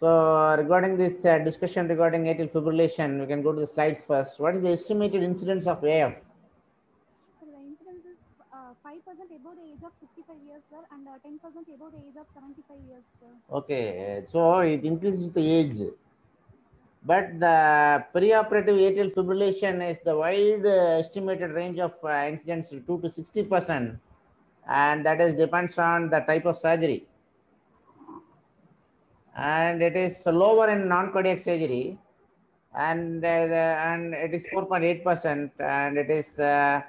So regarding this uh, discussion regarding atrial fibrillation, we can go to the slides first. What is the estimated incidence of AF? So the incidence is uh, 5% above the age of 55 years, sir, and uh, 10% above the age of 75 years, sir. Okay, so it increases with the age. But the preoperative atrial fibrillation is the wide uh, estimated range of uh, incidence 2 to 60%. And that is depends on the type of surgery. And it is lower in non-cardiac surgery. And, uh, and it is 4.8%. And it is uh,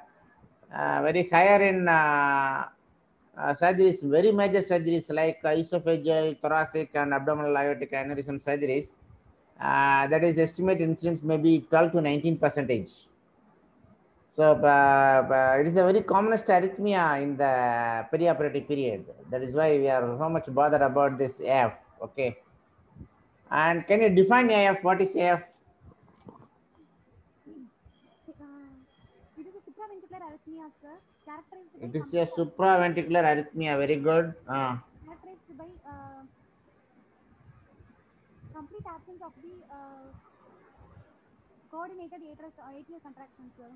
uh, very higher in uh, uh, surgeries, very major surgeries like esophageal, thoracic, and abdominal aortic aneurysm surgeries. Uh, that is estimated incidence may be 12 to 19 percentage. So it is a very commonest arrhythmia in the perioperative period. That is why we are so much bothered about this AF. Okay. And can you define AF? What is AF? It is a supraventricular arrhythmia. Very good. Uh, characterized by complete absence of the coordinated atrial, atrial contraction, sir.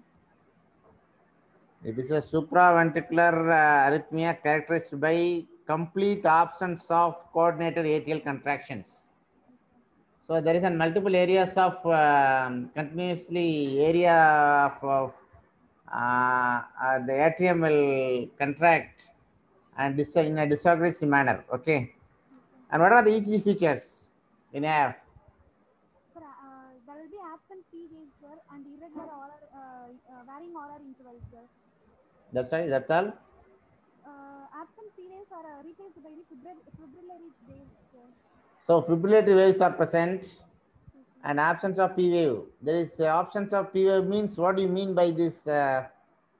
It is a supraventricular uh, arrhythmia characterized by complete absence of coordinated atrial contractions. So there is a multiple areas of um, continuously area of, of uh, uh, the atrium will contract and dis- in a disorganized manner. Okay. And what are the ECG features in AF? Uh, there will be absent P waves, sir, and irregular RR, uh, uh, varying RR intervals, sir. That's all. That's all. Uh, absent P waves are uh, replaced by the fibrillary waves. So fibrillary waves are present and absence of P wave. There is uh, absence of P wave means what do you mean by this? Uh,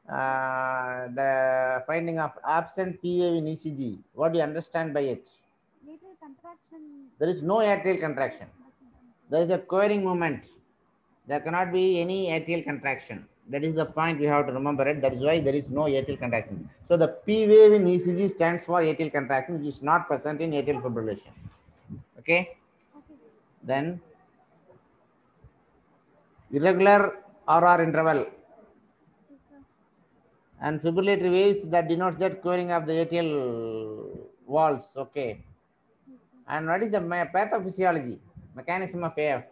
uh, the finding of absent P wave in ECG. What do you understand by it? Atrial contraction. There is no atrial contraction. There is a cohering movement. There cannot be any atrial contraction. That is the point we have to remember it. That is why there is no atrial contraction. So the P wave in ECG stands for atrial contraction, which is not present in atrial fibrillation. Okay. Then irregular RR interval and fibrillatory waves that denotes that cohering of the atrial walls. Okay. And what is the pathophysiology, mechanism of AF?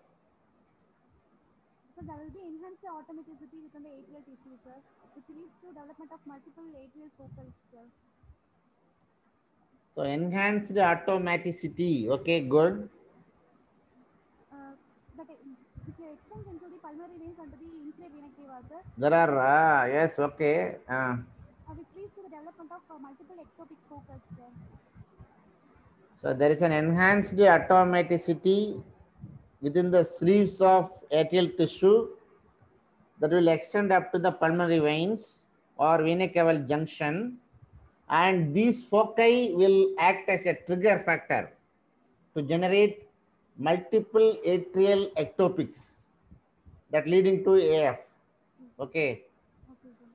So there will be enhanced automaticity within the atrial tissue, sir, which leads to development of multiple atrial focals, sir. So enhanced automaticity. Okay, good. Uh, that which extends into the pulmonary veins under the infra vena cava, sir, There are ah yes okay. Uh, uh, which leads to the development of uh, multiple ectopic focals, sir. so there is an enhanced automaticity within the sleeves of atrial tissue that will extend up to the pulmonary veins or vena caval junction and these foci will act as a trigger factor to generate multiple atrial ectopics that leading to AF. Okay.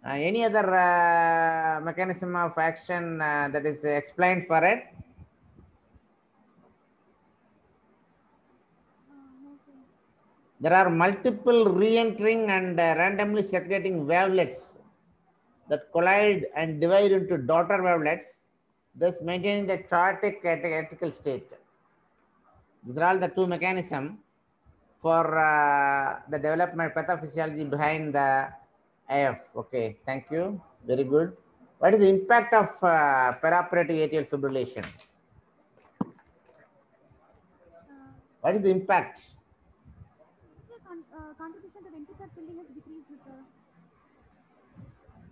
Uh, any other uh, mechanism of action uh, that is explained for it? Uh, no, sir. There are multiple re-entering and uh, randomly circulating wavelets that collide and divide into daughter wavelets, thus maintaining the chaotic electrical state. These are all the two mechanisms for uh, the development pathophysiology behind the AF. Okay, thank you. Very good. What is the impact of uh, atrial fibrillation? What is the impact? the con- uh, contribution to ventricular filling is decreased, sir.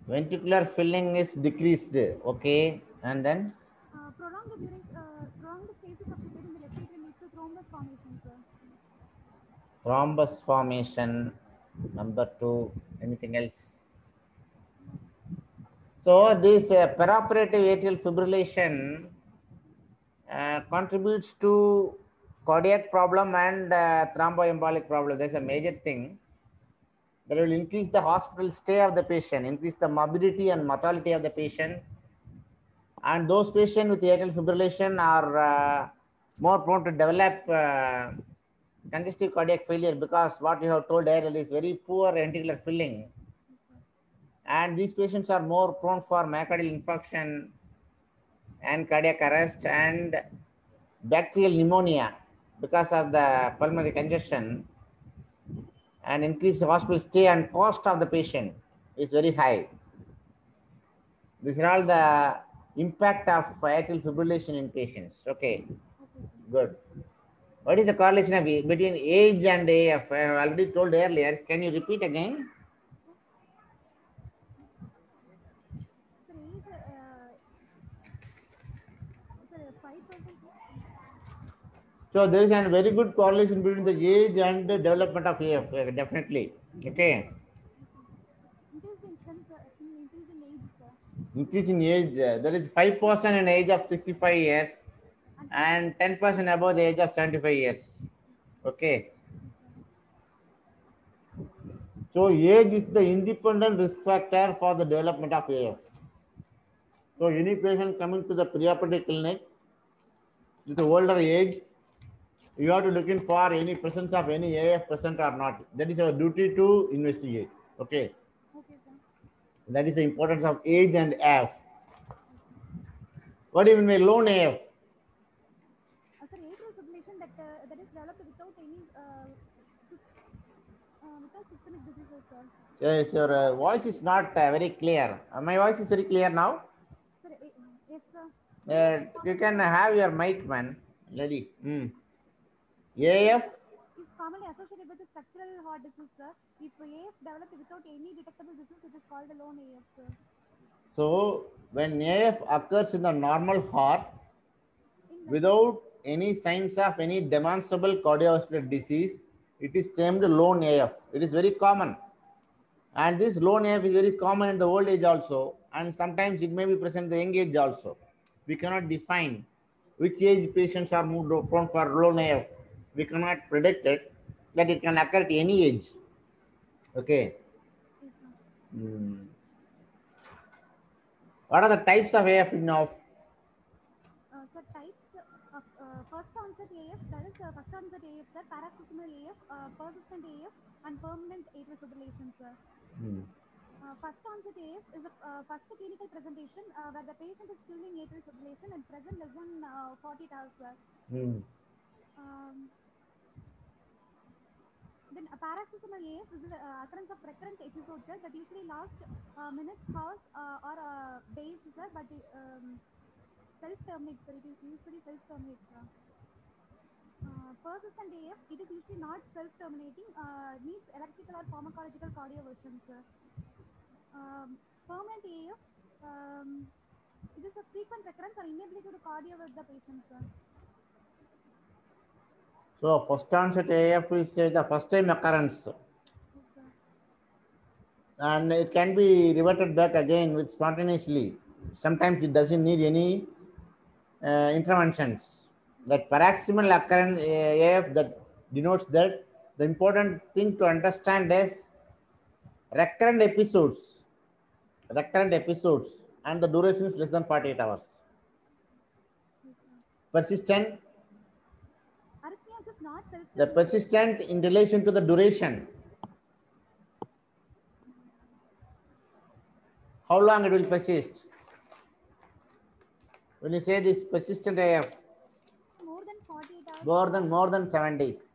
Ventricular filling is decreased. Okay, and then Uh, prolonged duration, uh, prolonged stasis of the blood in the left atrium leads to thrombus formation, sir. thrombus formation. Number two. Anything else? So this uh, perioperative atrial fibrillation uh, contributes to cardiac problem and uh, thromboembolic problem. That's a major thing. That will increase the hospital stay of the patient, increase the morbidity and mortality of the patient. And those patients with atrial fibrillation are uh, more prone to develop uh, congestive cardiac failure because what you have told earlier is very poor ventricular filling. And these patients are more prone for myocardial infarction and cardiac arrest and bacterial pneumonia because of the pulmonary congestion and increased hospital stay and cost of the patient is very high. These are all the impact of atrial fibrillation in patients. Okay, good. What is the correlation of, between age and AF? I already told earlier. Can you repeat again? Sir, age, uh, sir, five percent. So there is a very good correlation between the age and the development of AF, uh, definitely. Okay. Increase in age, uh, there is 5% in age of 65 years and 10% above the age of 75 years. Okay. So age is the independent risk factor for the development of AF. So any patient coming to the preoperative clinic with older age, you have to look in for any presence of any AF present or not. That is our duty to investigate. Okay. Okay, sir. That is the importance of age and AF. What do you mean by lone AF? Uh, sir, atrial fibrillation that, uh, that is developed without any, uh, uh, without systemic diseases, sir. Yes, your uh, voice is not uh, very clear. My voice is very clear now. Sir, a- yes, sir. Uh, you can have your mic, man. Lady. Mm. AF. is commonly associated with the structural heart disease, sir. If AF developed without any detectable disease, it is called a lone AF, sir. So when AF occurs in the normal heart without any signs of any demonstrable cardiovascular disease, it is termed lone AF. It is very common. And this lone AF is very common in the old age also. And sometimes it may be present in the young age also. We cannot define which age patients are more prone for lone AF. We cannot predict it, that it can occur at any age. Okay. Hmm. What are the types of AF in of? Uh, sir, types of uh, first onset AF, that is uh, first onset AF, sir, paroxysmal AF, uh, persistent AF, and permanent atrial fibrillation, sir. Hmm. Uh, first onset AF is a uh, first clinical presentation uh, where the patient is still in atrial fibrillation and present less than uh, 40 hours, sir. Hmm. Um, then a paroxysmal AF is the uh, occurrence of recurrent episodes that usually last uh, minutes, hours, uh, or uh, days, sir, but um, self-terminate. It is usually self-terminate, sir. Uh, persistent AF, it is usually not self-terminating, uh, needs electrical or pharmacological cardioversion, sir. Um, permanent AF, um, it is a frequent recurrence or inability to cardiovert the patient, sir. So first onset AF is uh, the first time occurrence. And it can be reverted back again with spontaneously. Sometimes it doesn't need any uh, interventions. That paroxysmal occurrence AF that denotes that the important thing to understand is recurrent episodes, recurrent episodes, and the duration is less than 48 hours. Persistent, Arrhythmias is not self the persistent in relation to the duration. How long it will persist? When you say this persistent AF, more than 48 hours. more than more than seven days.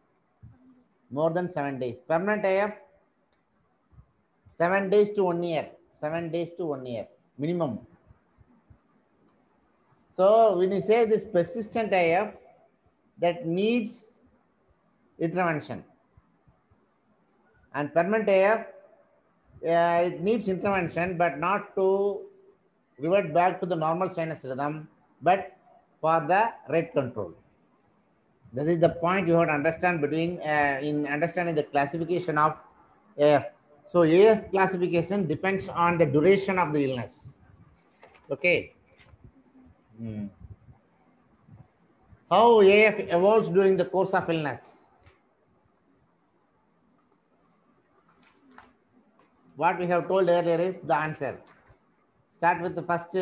More than seven days. Permanent AF, seven days to one year. Seven days to one year minimum. So when you say this persistent AF, that needs intervention. And permanent AF, uh, it needs intervention, but not to revert back to the normal sinus rhythm, but for the rate control. That is the point you have to understand between uh, in understanding the classification of AF. So AF classification depends on the duration of the illness. Okay. Hmm. How AF evolves during the course of illness. What we have told earlier is the answer. Start with the first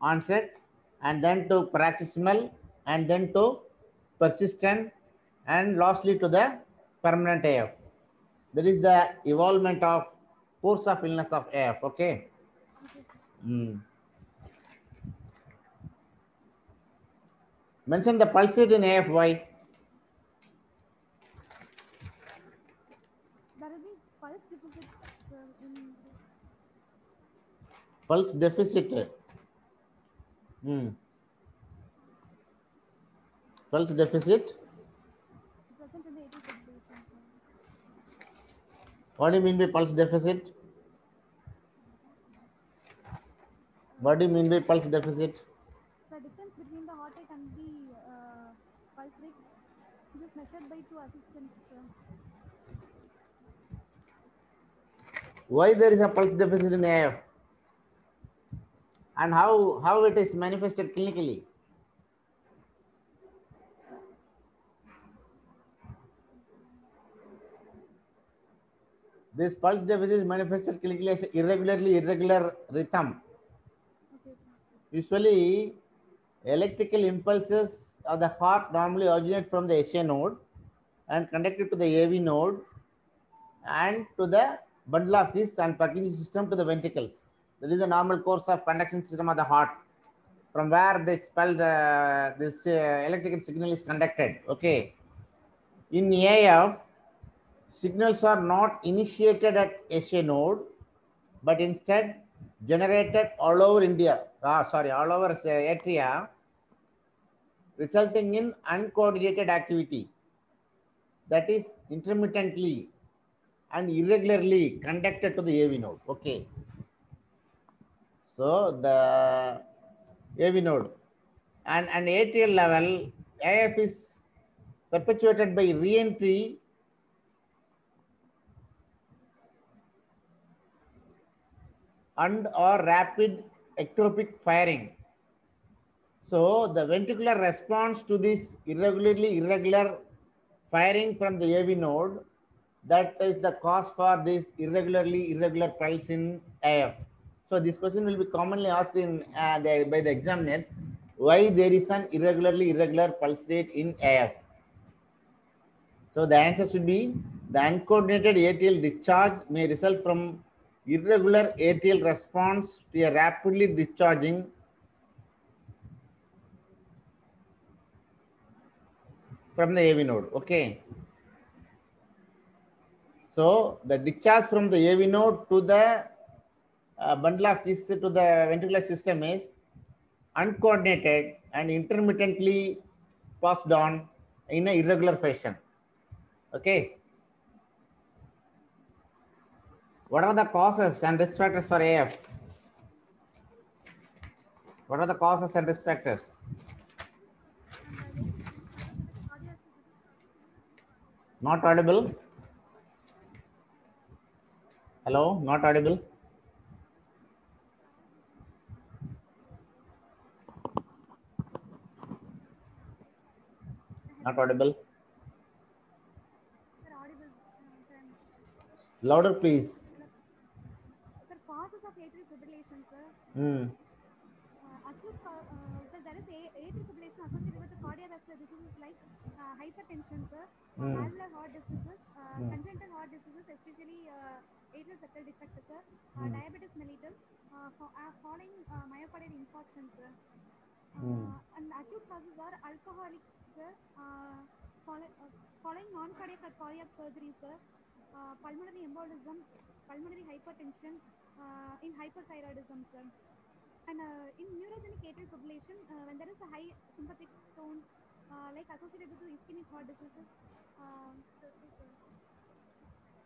onset and then to paroxysmal and then to persistent and lastly to the permanent AF. That is the evolvement of course of illness of AF. Okay. Mm. Mention the pulse rate in AF. Pulse deficit है pulse deficit what do mean by pulse deficit what do mean by pulse deficit why there is a pulse deficit in af And how, how it is manifested clinically? This pulse deficit is manifested clinically as irregularly irregular rhythm. Usually, electrical impulses of the heart normally originate from the SA node and conducted to the AV node and to the bundle of His and Purkinje system to the ventricles. That is the normal course of conduction system of the heart from where this pulse, this uh, electrical signal is conducted. Okay. In AF, signals are not initiated at SA node, but instead generated all over India, ah, sorry, all over uh, atria, resulting in uncoordinated activity that is intermittently and irregularly conducted to the AV node. Okay. So the AV node and an atrial level, AF is perpetuated by re-entry and or rapid ectopic firing. So the ventricular response to this irregularly irregular firing from the AV node, that is the cause for this irregularly irregular pulse in AF. So this question will be commonly asked in uh, the, by the examiners, why there is an irregularly irregular pulse rate in AF. So the answer should be the uncoordinated atrial discharge may result from irregular atrial response to a rapidly discharging from the AV node. Okay. So the discharge from the AV node to the uh, bundle of His to the ventricular system is uncoordinated and intermittently passed on in an irregular fashion. Okay. What are the causes and risk factors for AF? What are the causes and risk factors? Not audible. Hello, not audible. Not audible. Sir, audible. uh. Louder, please. Sir, causes of atrial fibrillation, sir. Hmm. Uh, acute, uh, sir, there is atrial fibrillation associated with the cardiovascular diseases like uh, hypertension, sir, uh, Mm. valvular heart diseases, uh, Mm. congenital heart diseases, especially uh, atrial septal defect, sir, uh, Mm. diabetes mellitus, uh, uh, following uh, myocardial infarction, sir. Uh, Mm. And acute causes are alcoholic, sir, uh, follow, uh, following non-cardiac cardiac surgery, sir, uh, pulmonary embolism, pulmonary hypertension, uh, in hyperthyroidism, sir. And uh, in neurogenic atrial fibrillation, uh, when there is a high sympathetic tone, uh, like associated with ischemic heart diseases, uh,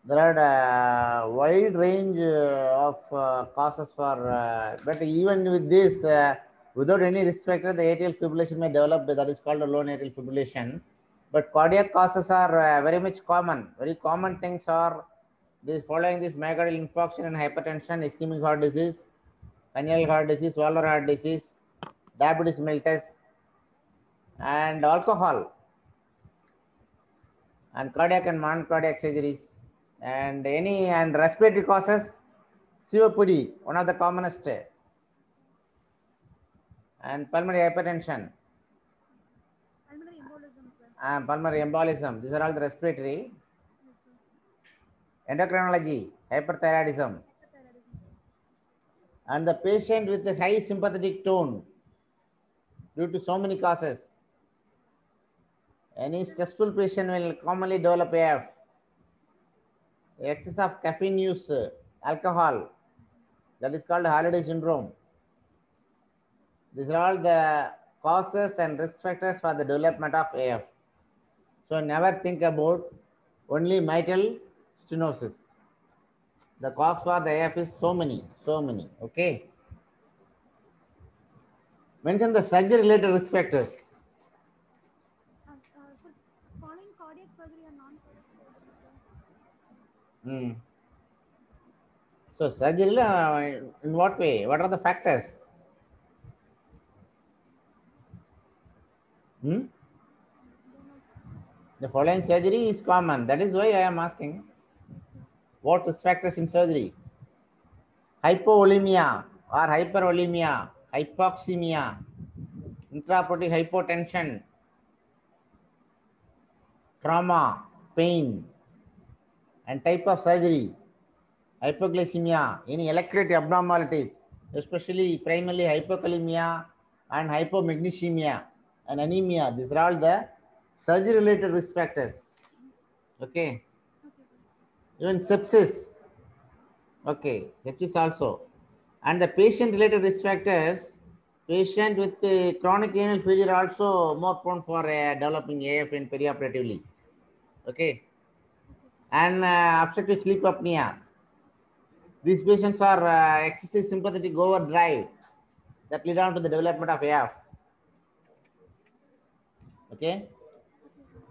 There are a wide range uh, of uh, causes for, uh, but even with this, uh, without any risk factor, the atrial fibrillation may develop. That is called a lone atrial fibrillation. But cardiac causes are uh, very much common. Very common things are this following this myocardial infarction and hypertension, ischemic heart disease, congenital heart disease, valvular heart disease, diabetes mellitus, and alcohol and cardiac and non-cardiac surgeries and any and respiratory causes COPD, one of the commonest, and pulmonary hypertension and ah, pulmonary embolism. These are all the respiratory. Endocrinology, hyperthyroidism, and the patient with a high sympathetic tone due to so many causes. Any stressful patient will commonly develop AF. Excess of caffeine use, alcohol, that is called holiday syndrome. These are all the causes and risk factors for the development of AF. So never think about only mitral stenosis. The cause for the AF is so many, so many. Okay. Mention the surgery related risk factors. Hmm. So surgery, uh, in what way? What are the factors? Hmm? The following surgery is common. That is why I am asking. What risk factors in surgery? Hypovolemia or hypervolemia, hypoxemia, intraoperative hypotension, trauma, pain, and type of surgery, hypoglycemia, any electrolyte abnormalities, especially primarily hypokalemia and hypomagnesemia and anemia. These are all the surgery related risk factors. Okay. Even sepsis. Okay, sepsis also. And the patient related risk factors, patient with the chronic renal failure also more prone for uh, developing AF in perioperatively. Okay. And uh, obstructive sleep apnea. These patients are uh, excessive sympathetic overdrive that lead on to the development of AF. Okay.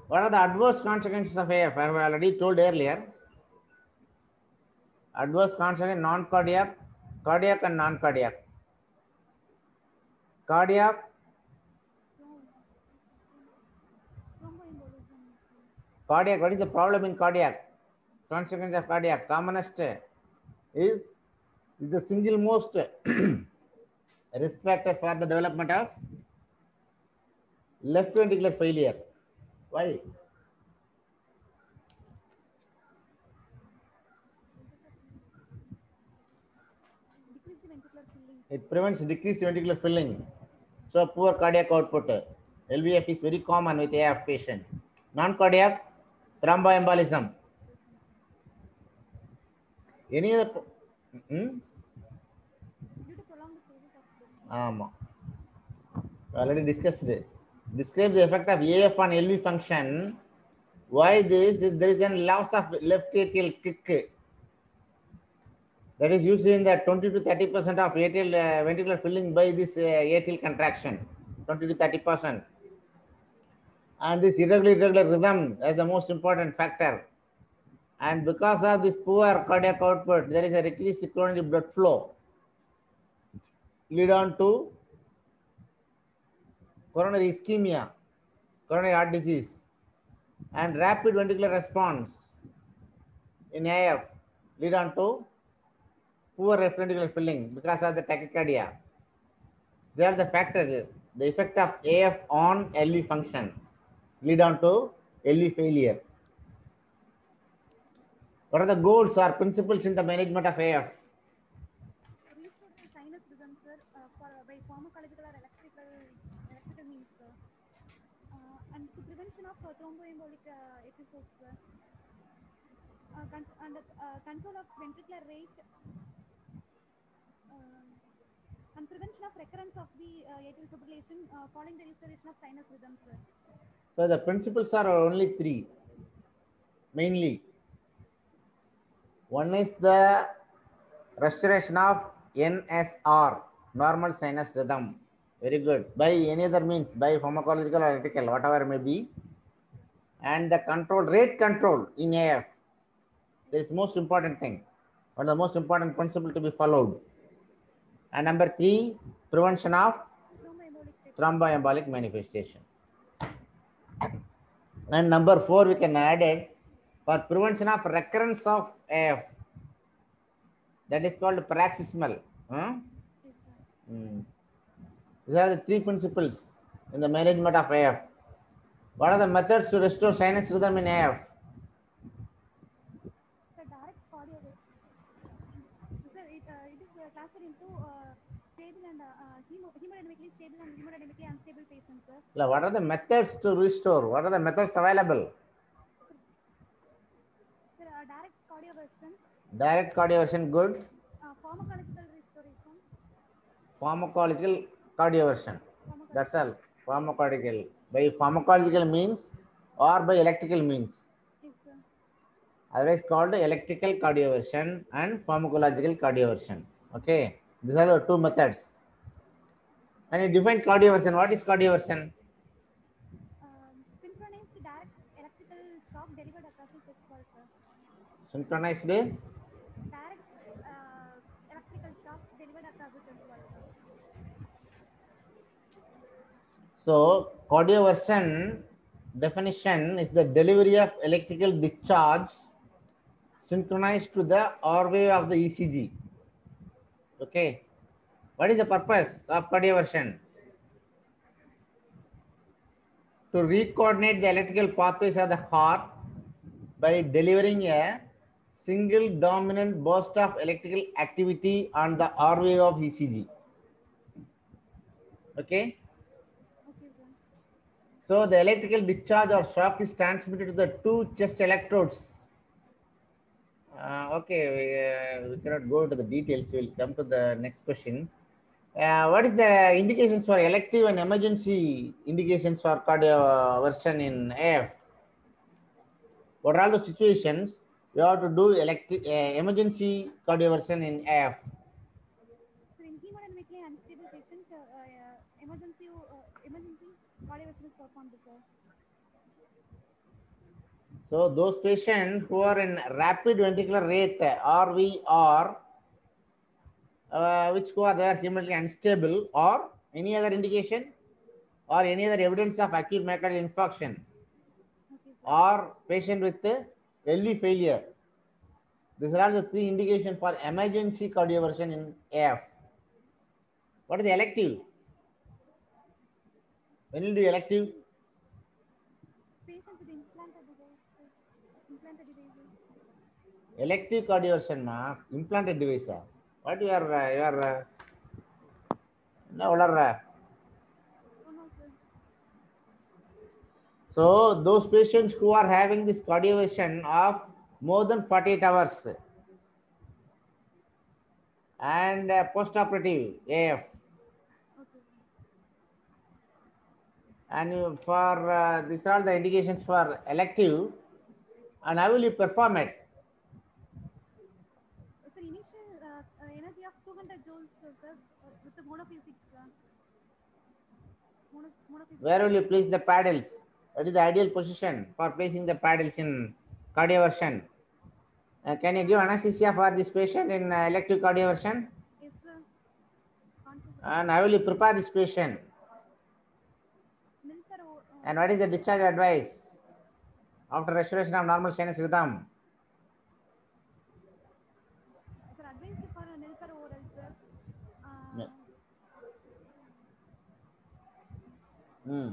What are the adverse consequences of AF? I have already told earlier. Adverse consequences, non-cardiac, cardiac and non-cardiac. Cardiac, cardiac, what is the problem in cardiac? Consequence of cardiac, commonest is, is the single most risk factor for the development of left ventricular failure. Why? Decrease the ventricular filling. It prevents decreased ventricular filling. So poor cardiac output. LVF is very common with AF patient. Non-cardiac, thromboembolism. Any other? Hmm? Due to prolonged stages of the ஆமா already discussed it. Describe the effect of AF on LV function. Why this is there is a loss of left atrial kick. That is used in the 20 to 30 percent of atrial uh, ventricular filling by this uh, atrial contraction, 20 to 30 percent. And this irregular, irregular rhythm is the most important factor. And because of this poor cardiac output, there is a decreased coronary blood flow lead on to coronary ischemia, coronary heart disease, and rapid ventricular response in AF lead on to poor left ventricular filling because of the tachycardia. These are the factors. The effect of AF on LV function lead on to LV failure. What are the goals or principles in the management of AF? Uh, episodes. Uh, con- and uh, control of ventricular rate. Uh, and prevention of recurrence of the uh, atrial fibrillation uh, following the restoration of sinus rhythm, sir. So the principles are only three, mainly. One is the restoration of NSR, normal sinus rhythm. Very good. By any other means, by pharmacological or electrical, whatever may be. And the control, rate control in AF. This is most important thing. Of the most important principle to be followed. And number three, prevention of Thromboembolic manifestation. And number four, we can add it for prevention of recurrence of AF. That is called paroxysmal. Huh? Hmm. These are the three principles in the management of AF. What are the methods to restore sinus rhythm in AF? The direct cardio. Sir, it, uh, uh, uh, stable and hemodynamically stable and hemodynamically unstable patients, sir. What are the methods to restore? What are the methods available? Sir, uh, direct cardioversion, Direct cardioversion, good. uh, pharmacological restoration, Pharmacological cardioversion. That's all. Pharmacological. By pharmacological means or by electrical means. Otherwise called electrical cardioversion and pharmacological cardioversion. Okay. These are the two methods. And you define cardioversion. What is cardioversion? Synchronized direct electrical shock delivered across the chest wall. Synchronized Direct uh, electrical shock delivered across the chest wall, sir. So, cardioversion definition is the delivery of electrical discharge synchronized to the R wave of the ECG. Okay. What is the purpose of cardioversion? To recoordinate the electrical pathways of the heart by delivering a single dominant burst of electrical activity on the R wave of ECG. Okay. So the electrical discharge or shock is transmitted to the two chest electrodes. Uh, okay, we, uh, we cannot go into the details. We'll come to the next question. Uh, what is the indications for elective and emergency indications for cardioversion in AF? What are the situations you have to do electric uh, emergency cardioversion in AF? So in hemodynamically unstable patients, uh, uh, emergency uh, So those patients who are in rapid ventricular rate RVR, uh, which who are there humanly unstable or any other indication or any other evidence of acute myocardial infarction or patient with LV failure. These are the three indications for emergency cardioversion in AF. What is the elective? When will do elective? Elective cardioversion, ma. Implanted device. Ah. What you are, uh, you are, no, what are, So those patients who are having this cardioversion of more than 48 hours and uh, postoperative AF and for uh, these are all the indications for elective. And how will you perform it? Sir, initial uh, uh, energy of 200 joules, sir, sir, uh, with the. Uh, where will you place the paddles? What is the ideal position for placing the paddles in cardioversion Uh, can you give anesthesia for this patient in uh, elective cardioversion Yes, sir. And how will you prepare this patient? uh, and what is the discharge advice after restoration of normal sinus rhythm. Uh, Yeah. Hmm.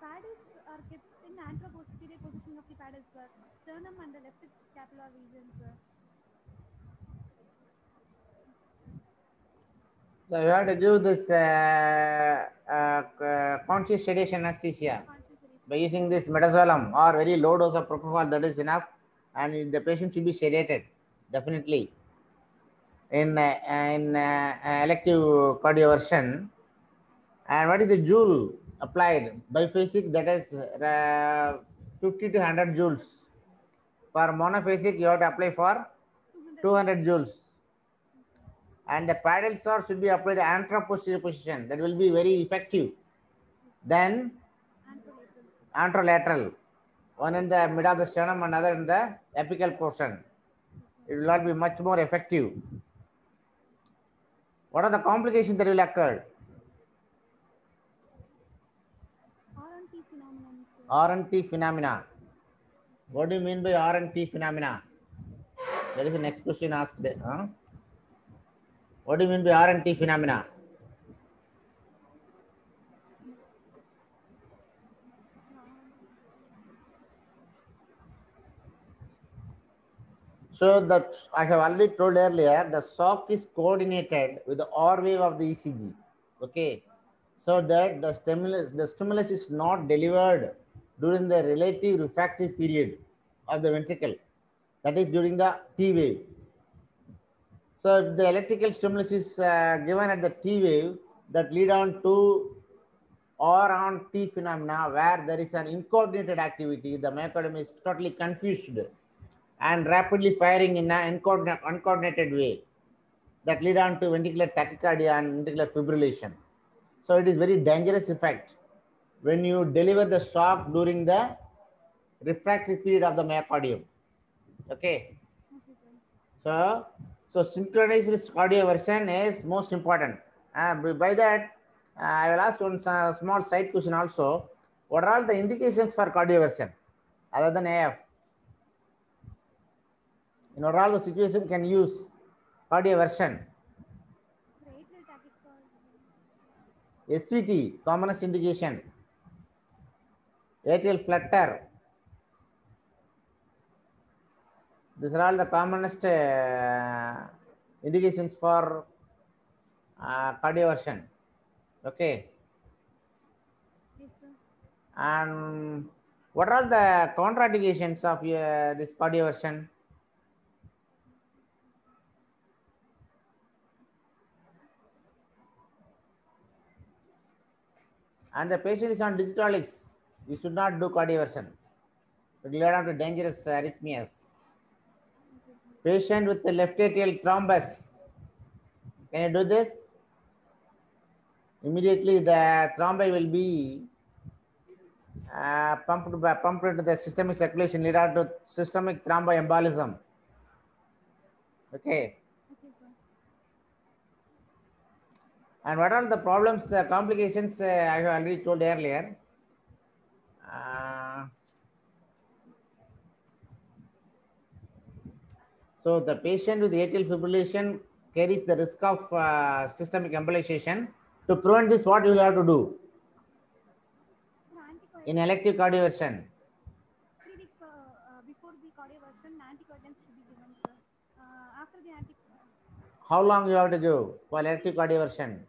Paddles are kept in anteroposterior position of the paddles, sir. Sternum and the left scapular region, sir. So you have to do this uh, uh, uh, conscious sedation anesthesia by using this midazolam or very low dose of propofol that is enough and the patient should be sedated definitely. In uh, in uh, elective cardioversion. And what is the joule applied? By biphasic that is uh, 50 to 100 joules. For monophasic you have to apply for 200. 200 joules and the paddle source should be applied anteroposterior position that will be very effective then Anterolateral. one in the mid of the sternum, another in the apical portion. It will not be much more effective. What are the complications that will occur? R on T. RNT phenomena. What do you mean by R on T phenomena? That is the next question asked. Huh? What do you mean by R on T phenomena? So that I have already told earlier, the shock is coordinated with the R wave of the ECG. Okay. So that the stimulus, the stimulus is not delivered during the relative refractive period of the ventricle. That is during the T wave. So if the electrical stimulus is uh, given at the T wave, that lead on to R on T phenomena where there is an incoordinated activity, the myocardium is totally confused and rapidly firing in an uncoordinated way that lead on to ventricular tachycardia and ventricular fibrillation. So it is very dangerous effect when you deliver the shock during the refractory period of the myocardium. Okay. Okay. So, so synchronized cardioversion is most important. Uh, by- that, uh, I will ask one small side question also. What are all the indications for cardioversion other than AF? In what all the situation can use cardioversion? SVT, commonest indication. Atrial flutter. These are all the commonest uh, indications for uh, cardioversion. Okay. And what are the contraindications of uh, this cardioversion? And the patient is on digitalis. You should not do cardioversion. It will lead to dangerous arrhythmias. Patient with the left atrial thrombus. Can you do this? Immediately the thrombi will be uh, pumped by, pumped into the systemic circulation, lead on to systemic thromboembolism. Okay. And what are the problems, the complications uh, I have already told earlier. Uh, so the patient with atrial fibrillation carries the risk of uh, systemic embolization. To prevent this, what you have to do in elective cardioversion? How long you have to give for elective cardioversion?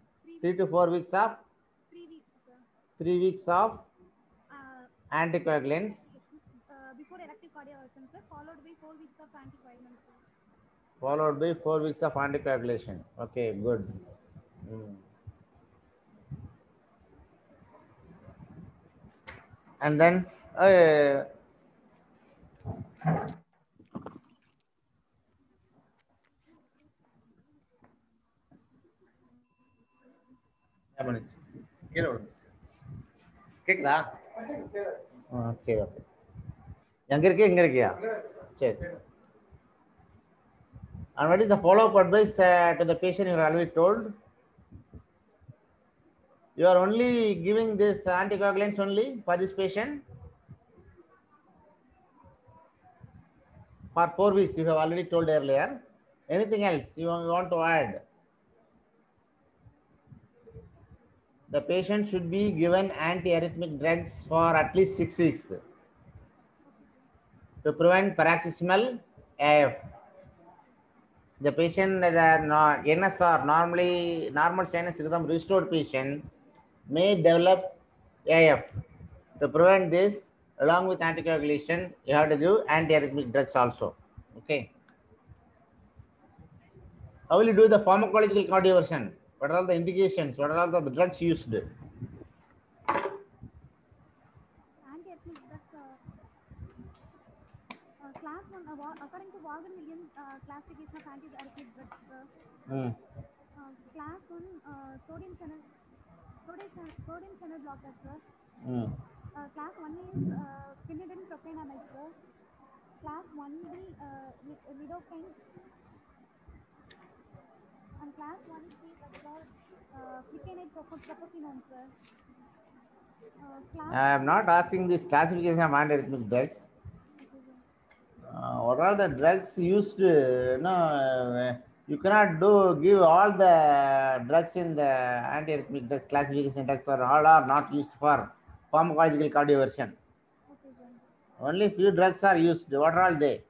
three, to four weeks of three weeks, three weeks of anticoagulants, uh, before elective cardioversion, sir, followed by four weeks of anticoagulants followed by four weeks of anticoagulation. Okay, good. Mm. And then, uh, ஒரு நிமிஷம். கீழே விடுங்க. கேக்குதா ஆ, சரி okay எங்க இருக்கு எங்க இருக்கியா சரி and what is the follow-up advice uh, to the patient you have already told? You are only giving this anticoagulants only for this patient? For four weeks you have already told earlier. Anything else you want to add? The patient should be given antiarrhythmic drugs for at least six weeks to prevent paroxysmal AF. The patient, the no- NSR, normally normal sinus rhythm restored patient may develop AF. To prevent this, along with anticoagulation, you have to give antiarrhythmic drugs also. Okay. How will you do the pharmacological cardioversion? What are all the indications? What are all the drugs used? Antiarrhythmic drugs, uh, uh, class one, uh, wa- according to Vaughan-Williams uh, classification of antiarrhythmic drugs, sir, Hmm. uh, class one, uh, sodium channel, sodium, sodium channel blocker, sir. Hmm. Uh, class one is uh, quinidine procainamide, sir. Class one B, uh, li- lidocaine. And class one C, that's all, uh, flecainide propo- propranolone, sir. Uh, I am not asking this classification of antiarrhythmic drugs. Uh, what are the drugs used? Uh, no, uh, you cannot do give all the drugs in the antiarrhythmic drugs classification drugs are all are not used for pharmacological cardioversion. Okay, Only few drugs are used. What are all they?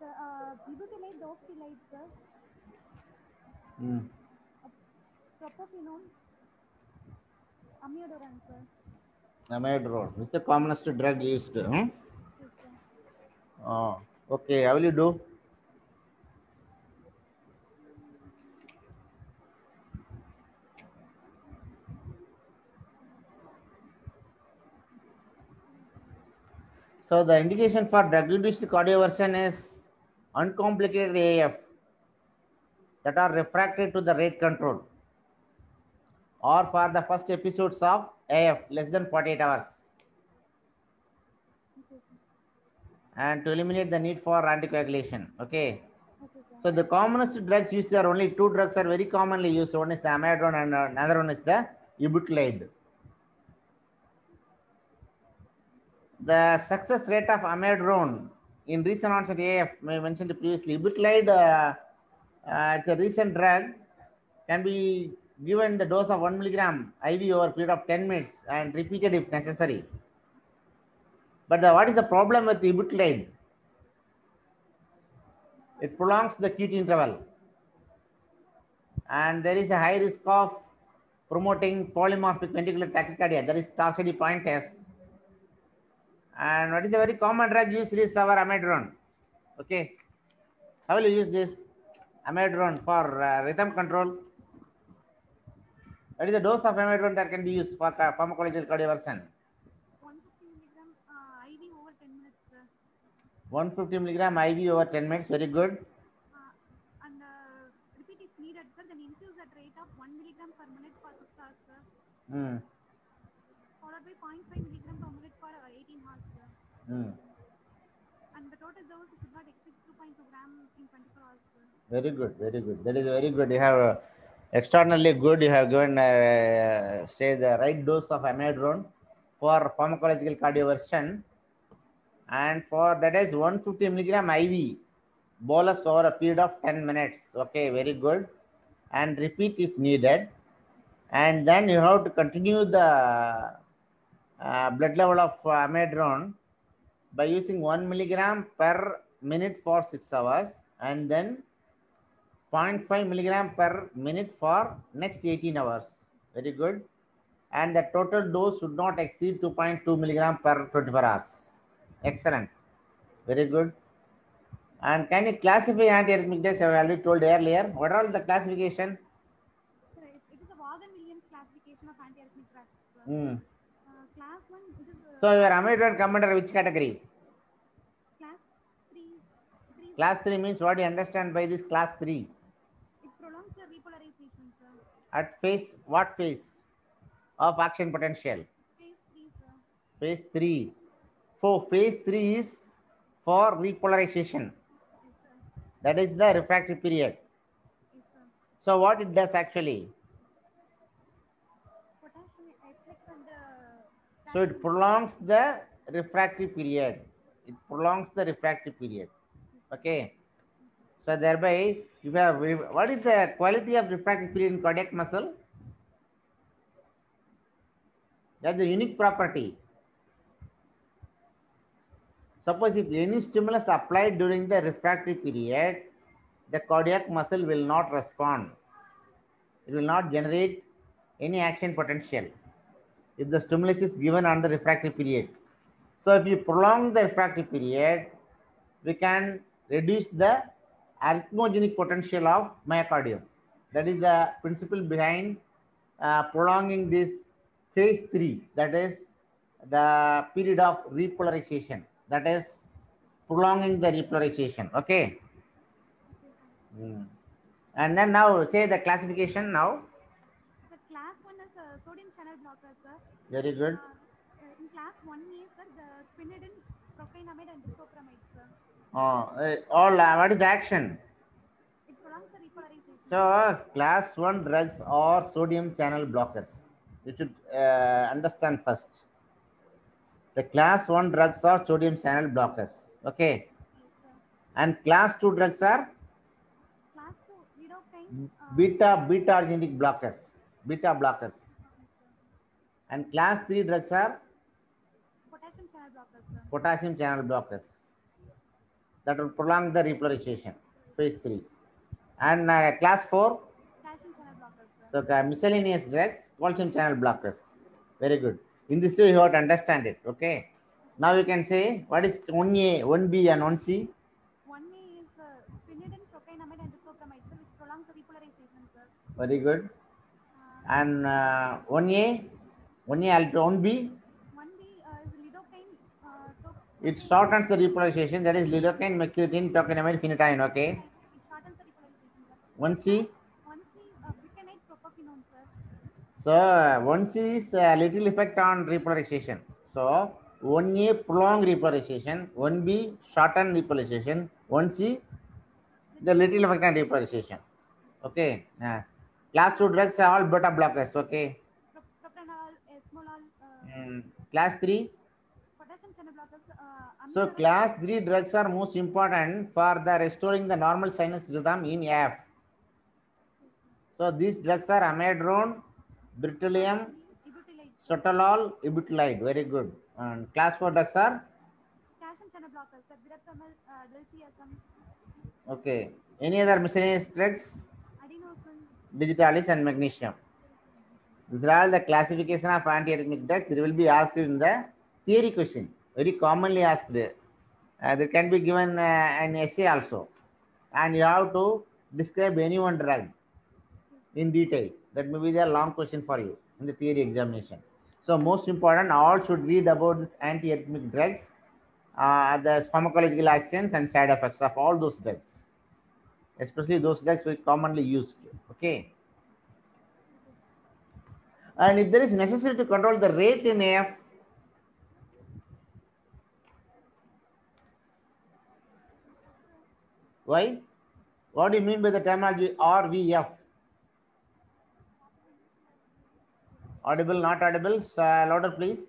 So, uh, hmm. amiodarone, sir. Amiodarone. It's the commonest drug used. Hmm? Oh, okay. How will you do? So the indication for drug-induced cardioversion is uncomplicated AF that are refractory to the rate control or for the first episodes of AF less than 48 hours Okay, sir. And to eliminate the need for anticoagulation. Okay. Okay. So the commonest drugs used are only two drugs are very commonly used. One is the amiodarone and another one is the ibutilide. The success rate of amiodarone in recent onset AF, I mentioned previously, ibutilide, uh, uh, it's a recent drug, can be given the dose of 1 milligram IV over a period of 10 minutes and repeated if necessary. But the, what is the problem with ibutilide? It prolongs the QT interval. And there is a high risk of promoting polymorphic ventricular tachycardia. That is Torsades de pointes. And what is the very common drug used is our amiodarone. Okay. How will you use this amiodarone for uh, rhythm control? What is the dose of amiodarone that can be used for ca- pharmacological cardioversion? 150 milligram uh, IV over 10 minutes, sir. 150 milligram IV over 10 minutes. Very good. Uh, and uh, repeat if needed, sir. Then infuse at rate of 1 milligram per minute for 6 hours, sir. Hmm. Followed by 0.5 milligram per minute for uh, 18 hours, sir. Hmm. And the total dose should not exceed 2.2 gram in 24 hours, sir. Very good, very good. That is very good. You have uh, extraordinarily good. You have given, uh, say, the right dose of amiodarone for pharmacological cardioversion, and for that is 150 milligram IV bolus over a period of 10 minutes. Okay, very good. And repeat if needed. And then you have to continue the uh, blood level of uh, by using 1 milligram per minute for 6 hours and then 0.5 milligram per minute for next 18 hours. Very good. And the total dose should not exceed 2.2 milligram per 24 hours. Excellent. Very good. And can you classify antiarrhythmic drugs? I have already told earlier. What are all the classification? Sir, it, is a Vaughan-Williams classification of antiarrhythmic drugs. Hmm. Uh, class 1, it is uh, So your amiodarone come under which category? class 3, 3 Class 3 means what do you understand by this class 3? it prolongs the repolarization, sir. At phase, what phase of action potential? Phase 3, sir. Phase 3. So phase 3 is for repolarization. That is the refractory period. So what it does actually? So it prolongs the refractory period. It prolongs the refractory period. Okay. So thereby, you have what is the quality of refractory period in cardiac muscle? That's the unique property. Suppose if any stimulus applied during the refractory period, the cardiac muscle will not respond. It will not generate any action potential if the stimulus is given on the refractory period. So if you prolong the refractory period, we can reduce the arrhythmogenic potential of myocardium. That is the principle behind uh, prolonging this phase 3, that is the period of repolarization, that is prolonging the repolarization. Okay. Hmm. And then now say the classification now. The class 1 is a sodium channel blocker, sir. Very good. Uh, uh, in class 1A, sir, the quinidine, procainamide and disopyramide, sir. Uh, uh, all uh, what is the action? It prolongs the repolarization. So, class 1 drugs are sodium channel blockers. You should uh, understand first. The class 1 drugs are sodium channel blockers. Okay. And class 2 drugs are Class 2, lidocaine, uh, beta beta adrenergic blockers. Beta blockers. And class 3 drugs are potassium channel blocker, sir. potassium channel blockers. That will prolong the repolarization. Phase 3. And uh, class 4 So uh, miscellaneous drugs, calcium channel blockers. Very good. In this way, you have to understand it. Okay. Now you can say what is 1A, 1B, and 1C. One A is uh, quinidine, procainamide, and disopyramide, sir, which prolongs the repolarization, sir. Very good. Uh, And uh, 1A, 1A, alpha, 1B, one B uh, is lidocaine. Uh, it shortens the repolarization. That is lidocaine, mexitin, tokenamide, phenytoin. Okay. it shortens the repolarization, sir. 1C. One C, uh, bucanate, propafenone, sir. So 1C is a little effect on repolarization. So 1A prolonged repolarization, 1B shortened repolarization, 1C the little effect on repolarization. Okay. Uh, class 2 drugs are all beta blockers. Okay. Mm, class 3. potassium channel blockers. Uh, So class 3 drugs are most important for the restoring the normal sinus rhythm in AF. So these drugs are amiodarone, bretylium, sotalol, ibutilide. Very good. And class 4 drugs are calcium channel blockers, sir. Verapamil, uh, okay. Any other miscellaneous drugs? Digitalis and magnesium. These are all the classification of antiarrhythmic drugs. There will be asked in the theory question. Very commonly asked. Uh, there can be given uh, an essay also. And you have to describe any one drug in detail. That may be the long question for you in the theory examination. So most important, all should read about this antiarrhythmic drugs, uh, the pharmacological actions and side effects of all those drugs, especially those drugs which commonly used. Okay. And if there is necessary to control the rate in AF, why? What do you mean by the terminology RVF? Audible, not audible? So, louder, please.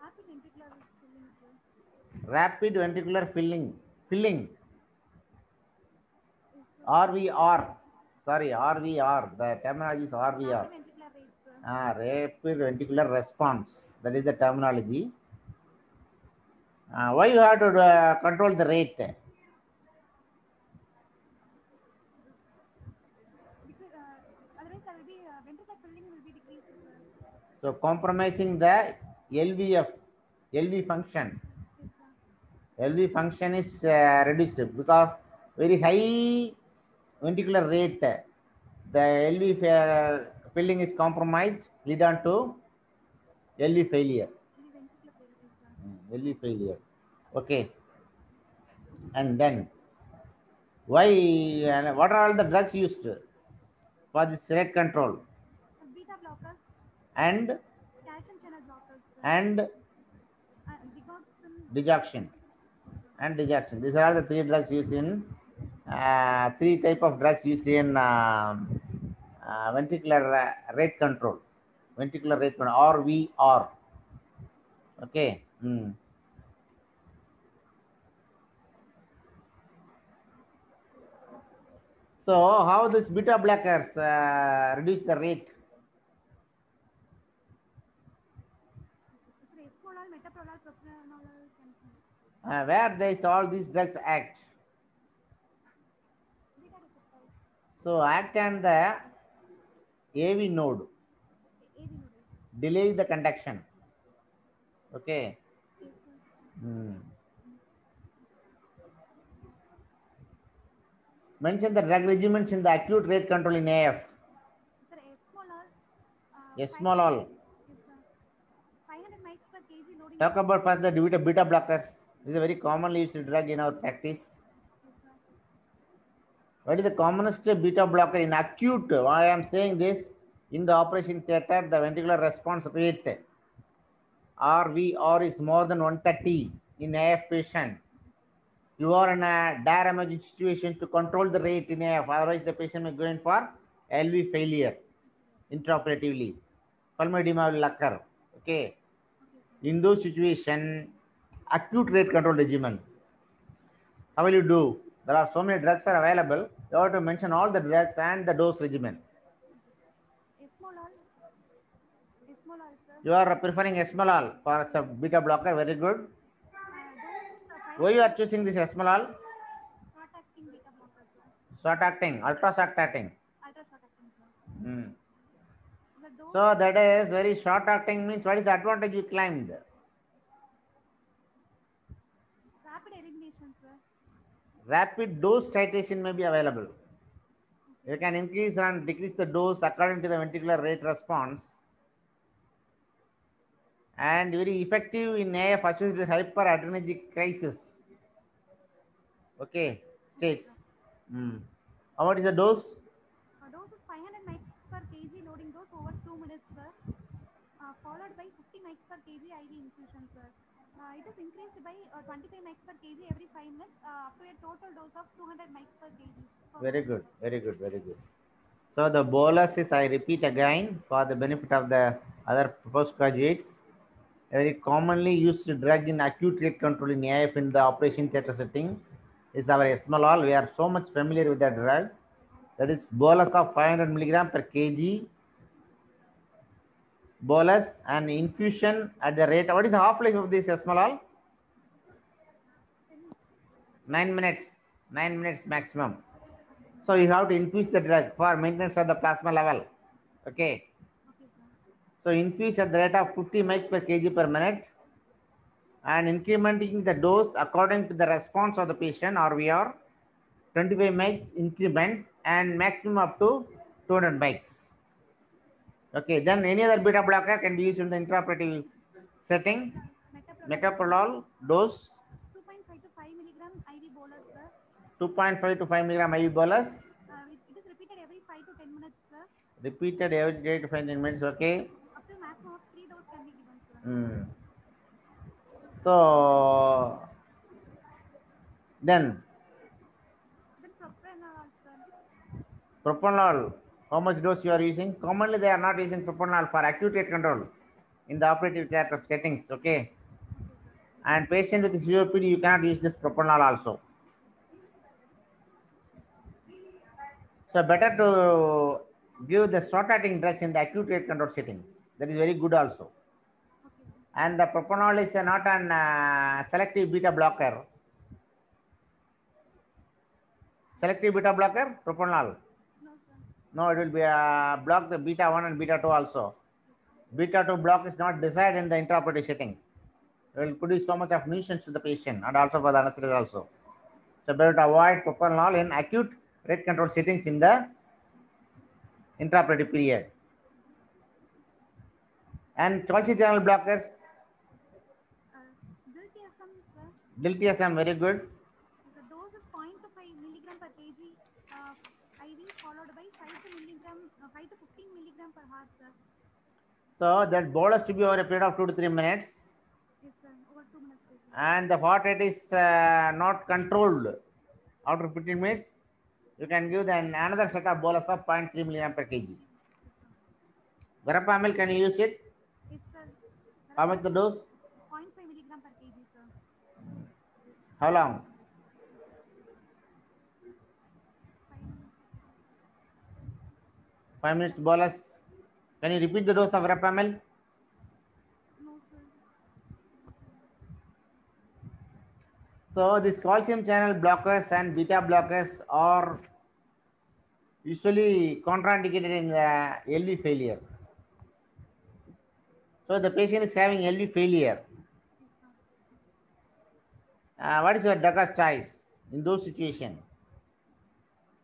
rapid ventricular filling, sir. Rapid ventricular filling. RVR. Sorry, RVR. The terminology is RVR. Ah, rapid ventricular response. That is the terminology. Ah, why you have to uh, control the rate? Because, uh, otherwise there will be, uh, ventricular filling will be decreased, sir. So compromising the LVF, LV function. LV function is uh, reduced because very high ventricular rate, the LV fa- filling is compromised, lead on to LV failure. Only ventricular filling, yes, sir. Mm, LV failure. Okay. And then, why? Uh, what are all the drugs used for this rate control? Uh, And and Uh, dejection and dejection. These are all the three drugs used in uh, three type of drugs used in um, uh, ventricular uh, rate control, ventricular rate control, RVR. Okay. Mm. So how this beta blockers uh, reduce the rate? sir. Esmolol, metoprolol, propranolol, Uh, where they all these drugs act? So act on the AV node, delay the conduction. Okay. Hmm. Mention the drug regimens in the acute rate control in AF. Sir, esmolol, uh, Esmolol. Yes, sir. 500 mics per kg loading. Talk about first the beta, beta blockers. This is a very commonly used drug in our practice. What is the commonest beta blocker in acute? Why I am saying this? In the operation theater, the ventricular response rate RVR is more than 130 in AF patient. You are in a dire emergency situation to control the rate in AF. Otherwise, the patient may go in for LV failure intraoperatively. Pulmonary will occur. Okay. In those situation, acute rate control regimen. How will you do? There are so many drugs are available. You have to mention all the drugs and the dose regimen. Esmolol. Esmolol. You are preferring esmolol for its a beta blocker. Very good. Uh, Why you are choosing this esmolol? short acting beta blocker, sir. Short acting, ultra short acting. Ultra Mm. So that is very short acting means what is the advantage you claimed? rapid elimination, sir. Rapid dose titration may be available. You can increase and decrease the dose according to the ventricular rate response. And very effective in AF associated with hyperadrenergic crisis. Okay, states. Mm. How much is the dose? Uh, dose is 500 mics per kg loading dose over 2 minutes, sir. Uh, followed by 50 mics per kg IV infusion, sir. Uh, it is increased by uh, 25 mics per kg every 5 minutes uh, up to a total dose of 200 mics per kg. Very good, very good, very good. So the bolus is, I repeat again, for the benefit of the other postgraduates, a very commonly used drug in acute rate control in AF in the operation theater setting is our esmolol. We are so much familiar with that drug. That is bolus of 500 milligram per kg. Bolus and infusion at the rate. What is the half life of this esmolol? Nine minutes. Nine minutes maximum. So you have to infuse the drug for maintenance of the plasma level. Okay. So infuse at the rate of 50 mg per kg per minute and incrementing the dose according to the response of the patient or we are 25 mg increment and maximum up to 200 mg. Okay, then any other beta blocker can be used in the intraoperative setting. Metoprolol dose 2.5 to 5 milligram IV bolus, sir. 2.5 to 5 milligram IV bolus Uh, it, is repeated every 5 to 10 minutes, sir. repeated every day to 15 minutes. Okay. Up to maximum of 3 dose can be given, sir. Mm. So then Then propranolol, sir. propranolol, how much dose you are using? Commonly they are not using propranolol for acute rate control in the operative theater settings. Okay. And patient with COPD, you cannot use this propranolol also. So better to give the short acting drugs in the acute rate control settings. That is very good also. And the propranolol is not an uh, selective beta blocker. Selective beta blocker, propranolol. No, it will be uh, block the beta 1 and beta 2 also. Beta 2 block is not desired in the intraoperative setting. It will produce so much of nuisance to the patient and also for the anesthesia also. So better to avoid propranolol in acute rate control settings in the intraoperative period. And calcium channel blockers, Uh, diltiazem very good. The dose is 0.5 milligram per kg uh, IV followed by 5 to milligram, uh, 5 to 15 milligram per hour, sir. So that bolus to be over a period of two to three minutes, Yes, sir. Over 2 minutes. sir. and the heart rate is uh, not controlled after 15 minutes. You can give then another set of bolus of 0.3 milligram per kg. Verapamil, can you use it? Yes, sir. How much the dose? 0.5 milligram per kg, sir. How long? Five- Five minutes bolus. Can you repeat the dose of verapamil? No. So these calcium channel blockers and beta blockers are usually contraindicated in the LV failure. So the patient is having LV failure. Uh, what is your drug of choice in those situations?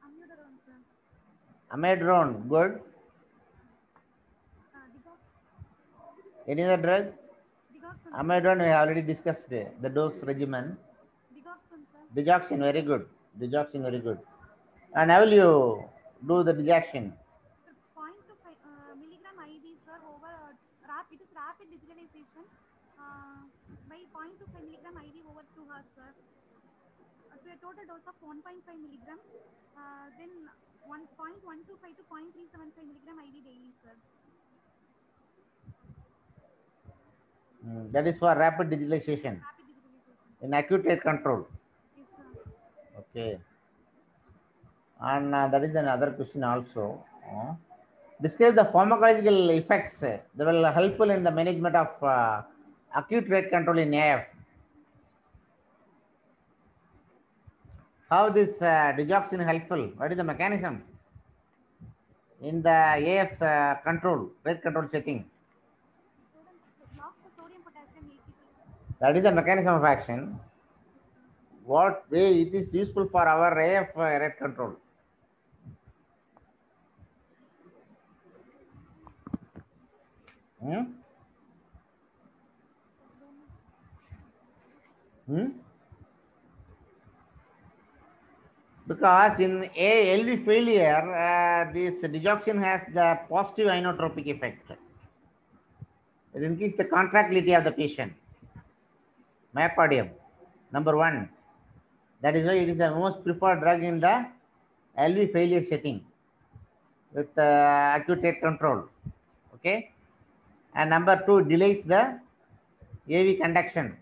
Amiodarone. Amiodarone, good. Uh, digox- Any other drug? Amiodarone, we already discussed the, the dose regimen. digoxin. Very good. Digoxin, very good. And how will you do the digoxin? 0.25 uh, milligram IV, sir, over uh, uh, by 0.25 milligram IV over 2 hours, sir. So a total dose of 1.5 milligram, uh, then 1.125 to 0.375 milligram IV daily, sir. Mm, That is for rapid digitalization in acute rate control. Okay. And uh, that is another question also. Uh, describe the pharmacological effects uh, that will helpful in the management of uh, acute rate control in AF. How this uh, digoxin helpful? What is the mechanism? in the AF uh, control, rate control setting. Sodium, lock the sodium potassium ATP. That is the mechanism of action. What way it is useful for our AF uh, rate control? Hmm? Hmm? Because in a LV failure, uh, this digoxin has the positive inotropic effect. It increases the contractility of the patient myocardium. Number one. That is why it is the most preferred drug in the LV failure setting with uh, acute rate control. Okay. And number two, delays the AV conduction.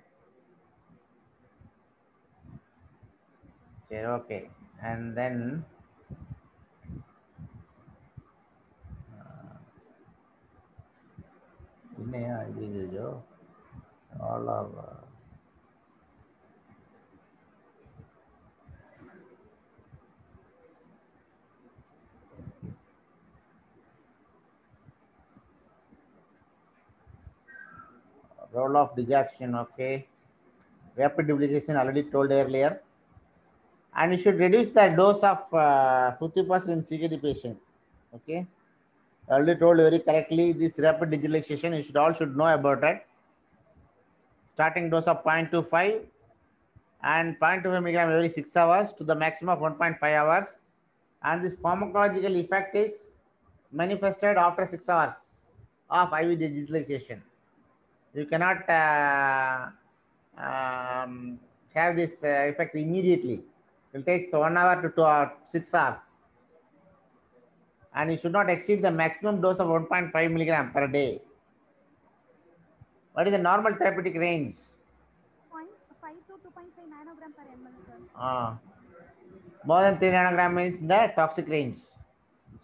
Okay. And then all of uh, role of digoxin okay rapid digitalization already told earlier and you should reduce the dose of uh, 50% in CKD patient. Okay. Already told very correctly this rapid digitalization, you should all should know about it. Starting dose of 0.25 and 0.25 milligram every 6 hours to the maximum of 1.5 hours. And this pharmacological effect is manifested after 6 hours of IV digitalization. You cannot uh, um, have this uh, effect immediately it takes one hour to two or six hours. And you should not exceed the maximum dose of 1.5 milligram per day. What is the normal therapeutic range? 0.5 to 2.5 nanogram per ml. Uh, more than 3 nanogram means the toxic range.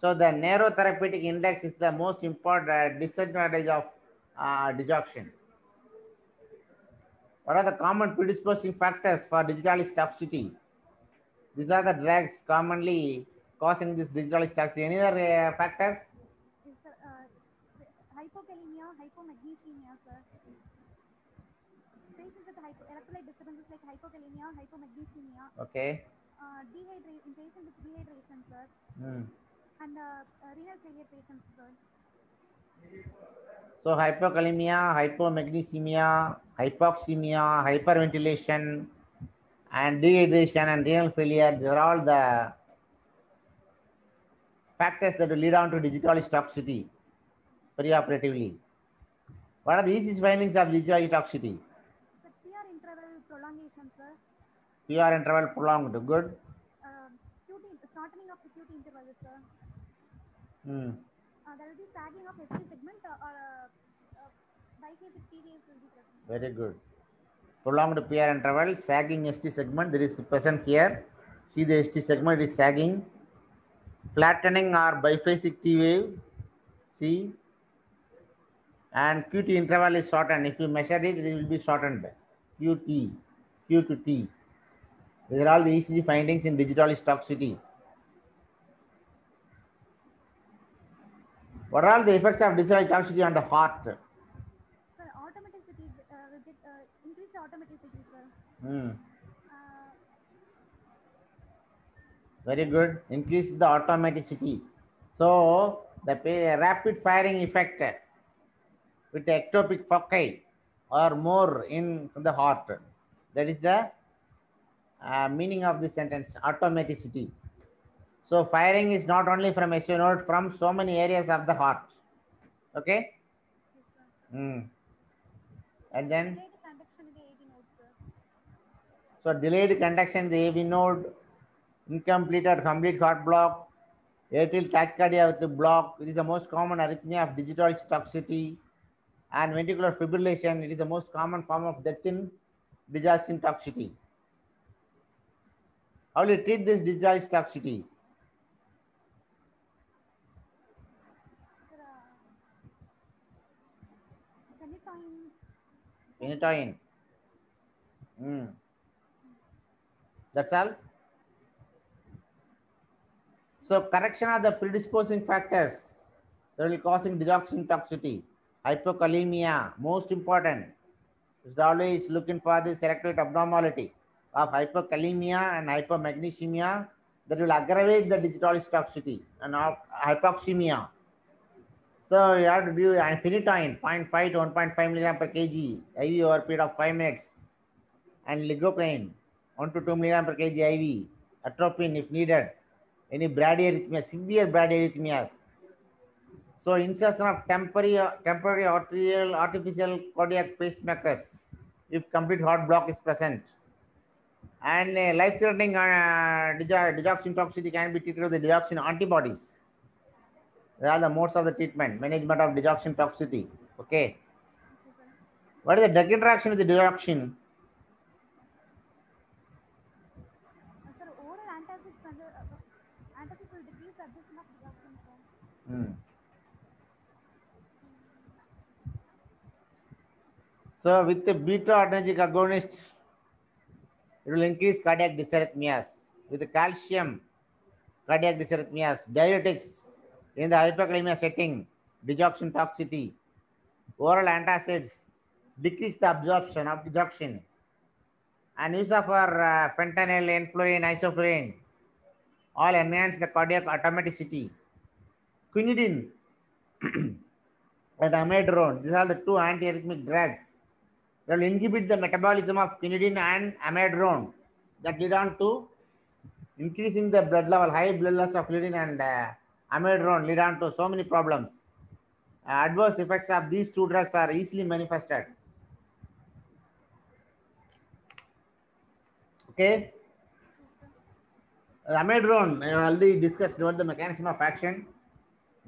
So the narrow therapeutic index is the most important uh, disadvantage of uh, digoxin. What are the common predisposing factors for digitalis toxicity? These are the drugs commonly causing this digitalis toxicity. Any other uh, factors? Sir, uh, hypokalemia, hypomagnesemia, sir. Patients with hypo, electrolyte disturbances like hypokalemia, hypomagnesemia, Okay. uh, dehydration, patients with dehydration, sir, Hmm. and uh, uh, renal failure patients, sir. So hypokalemia, hypomagnesemia, hypoxemia, hyperventilation, and dehydration and renal failure, these are all the factors that will lead on to digitalis toxicity perioperatively. What are the easy findings of digitalis toxicity? The PR interval prolongation, sir. PR interval prolonged, good. Uh, QT, shortening of the QT interval, sir. Hmm. Uh, there will be sagging of ST segment uh, or uh, uh, biphasic will be present. Very good. Prolonged PR interval, sagging ST segment, there is present here. See the ST segment is sagging. Flattening or biphasic T wave. See. And QT interval is shortened. If you measure it, it will be shortened. QT, Q to T. These are all the ECG findings in digitalis toxicity. What are the effects of digitalis toxicity on the heart? Sir, automaticity uh, uh, increase the automaticity, sir. Hmm. Uh, Very good. Increase the automaticity. So the rapid firing effect with ectopic foci or more in the heart. That is the uh, meaning of the sentence automaticity. So firing is not only from SO node, from so many areas of the heart. Okay. Hmm. And then Delayed conduction in the AV node, sir. So delayed conduction in the AV node, incomplete or complete heart block, atrial tachycardia with the block. It is the most common arrhythmia of digital toxicity and ventricular fibrillation. It is the most common form of death in digoxin toxicity. How do you treat this digital toxicity? Sir, uh, phenytoin, Phenytoin. Hmm. That's all. So correction of the predisposing factors that will causing digoxin toxicity, hypokalemia, most important. Is always looking for the selective abnormality of hypokalemia and hypomagnesemia that will aggravate the digitalis toxicity and hypoxemia. So you have to do phenytoin 0.5 to 1.5 milligram per kg IV over a period of 5 minutes and lidocaine 1 to 2 milligram per kg IV, atropine if needed, any bradyarrhythmia, severe bradyarrhythmias. So insertion of temporary, temporary arterial artificial cardiac pacemakers if complete heart block is present. And life-threatening uh, digo- digoxin toxicity can be treated with the antibodies. They are the modes of the treatment, management of digoxin toxicity. Okay. What is the drug interaction with the sir. Hmm. So with the beta adrenergic agonist, it will increase cardiac dysarrhythmias. With the calcium, cardiac dysarrhythmias, diuretics in the hypokalemia setting, digoxin toxicity, oral antacids decrease the absorption of digoxin. And use of our uh, fentanyl, enflurane, isoflurane, all enhance the cardiac automaticity. Quinidine and amiodarone, these are the two antiarrhythmic drugs that will inhibit the metabolism of quinidine and amiodarone that lead on to increasing the blood level, high blood levels of quinidine and uh, amiodarone lead on to so many problems. Uh, adverse effects of these two drugs are easily manifested. Okay. Amiodarone, I already discussed what the mechanism of action.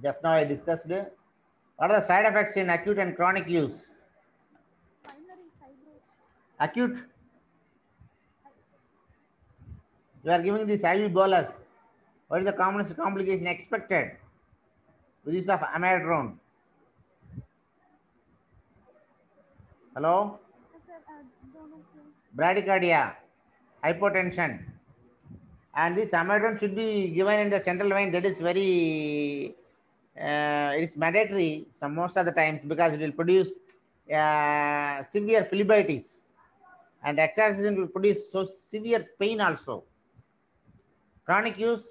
Just now I discussed. What are the side effects in acute and chronic use? Acute. You are giving this IV bolus. What is the commonest complication expected with use of amiodarone? Hello? Bradycardia, hypotension. And this amiodarone should be given in the central vein. That is very, uh, it's mandatory some most of the times because it will produce uh, severe phlebitis. And exacerbation will produce so severe pain also. Chronic use,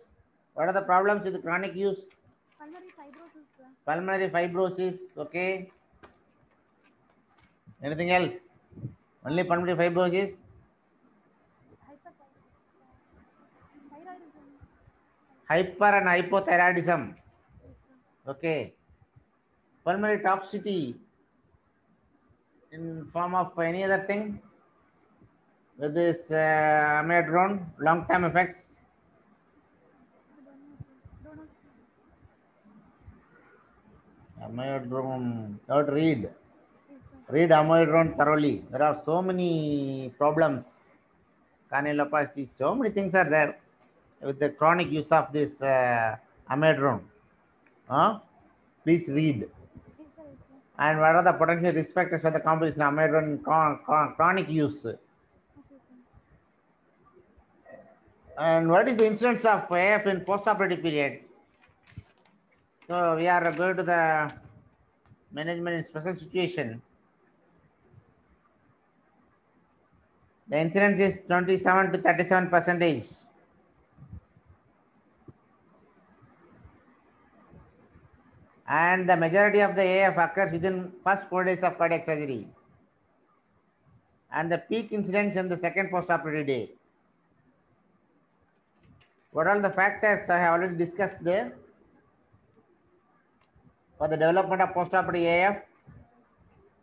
what are the problems with chronic use? Pulmonary fibrosis, sir. Pulmonary fibrosis, okay. Anything else? Only pulmonary fibrosis? Hyper and hypothyroidism. Okay. Pulmonary toxicity in form of any other thing with this uh, amiodarone, long-term effects. I don't know, sir. Don't know, sir. Amiodarone, don't read. Read amiodarone thoroughly. There are so many problems. Canaloplasty, so many things are there with the chronic use of this uh, amiodarone. Huh? Please read. And what are the potential risk factors for the composition of amiodarone chronic use? And what is the incidence of AF in postoperative period? So we are going to the management in special situation. The incidence is 27 to 37 percentage. And the majority of the AF occurs within first four days of cardiac surgery. And the peak incidence in the second postoperative day. What are the factors I have already discussed there? For the development of postoperative AF,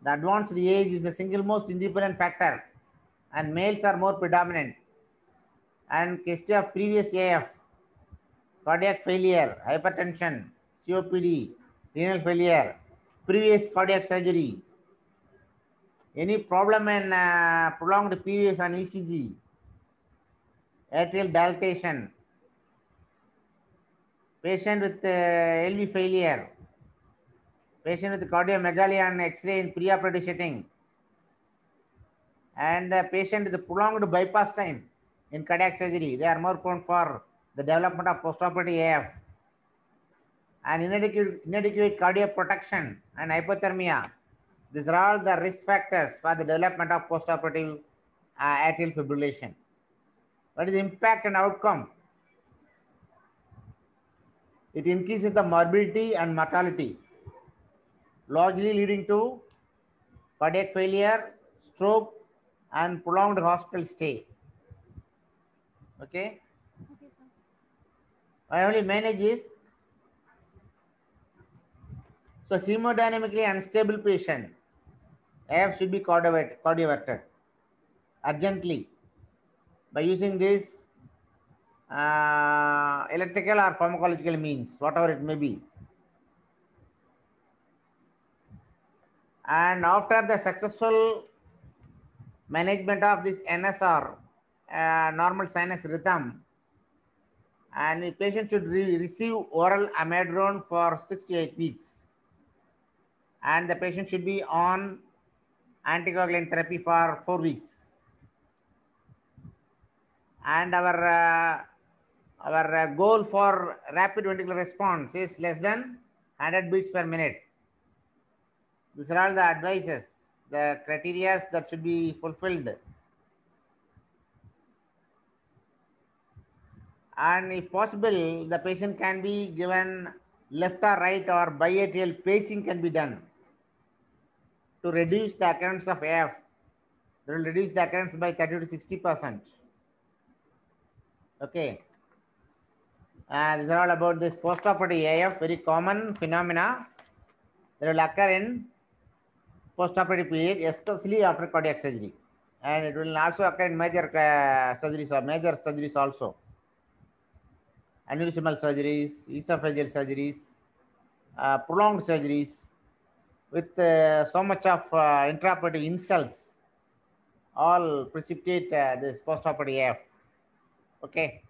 the advanced age is the single most independent factor, and males are more predominant. And history of previous AF, cardiac failure, hypertension, COPD, renal failure, previous cardiac surgery, any problem in uh, prolonged PVS on ECG, atrial dilatation, patient with uh, LV failure, patient with cardiomegaly on X-ray in preoperative setting, and the patient with prolonged bypass time in cardiac surgery, they are more prone for the development of postoperative AF, and inadequate, inadequate cardiac protection and hypothermia. These are all the risk factors for the development of postoperative uh, atrial fibrillation. What is the impact and outcome? It increases the morbidity and mortality, largely leading to cardiac failure, stroke, and prolonged hospital stay. Okay. I only manage is so hemodynamically unstable patient AF should be cardiovert- cardioverted urgently by using this uh, electrical or pharmacological means, whatever it may be. And after the successful management of this NSR, uh, normal sinus rhythm, and the patient should re- receive oral amiodarone for six to weeks. And the patient should be on anticoagulant therapy for four weeks. And our uh, our uh, goal for rapid ventricular response is less than 100 beats per minute. These are all the advices, the criteria that should be fulfilled. And if possible, the patient can be given left or right or biatrial pacing can be done to reduce the occurrence of AF. It will reduce the occurrence by 30 to 60 percent. Okay. Uh, these are all about this postoperative AF, very common phenomena that will occur in postoperative period, especially after cardiac surgery. And it will also occur in major uh, surgeries or major surgeries also. Aneurysmal surgeries, esophageal surgeries, uh, prolonged surgeries with uh, so much of uh, intraoperative insults all precipitate uh, this postoperative AF. Okay.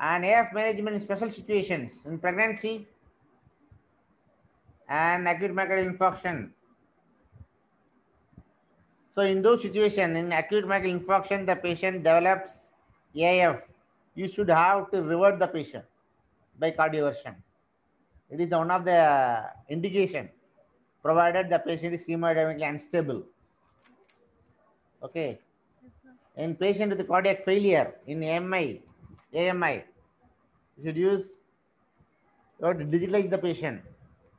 And AF management in special situations in pregnancy and acute myocardial infarction. So in those situations, in acute myocardial infarction, the patient develops AF. You should have to revert the patient by cardioversion. It is one of the indication, provided the patient is hemodynamically unstable. Okay. In patient with cardiac failure in AMI, AMI, you should use you have to digitalize the patient,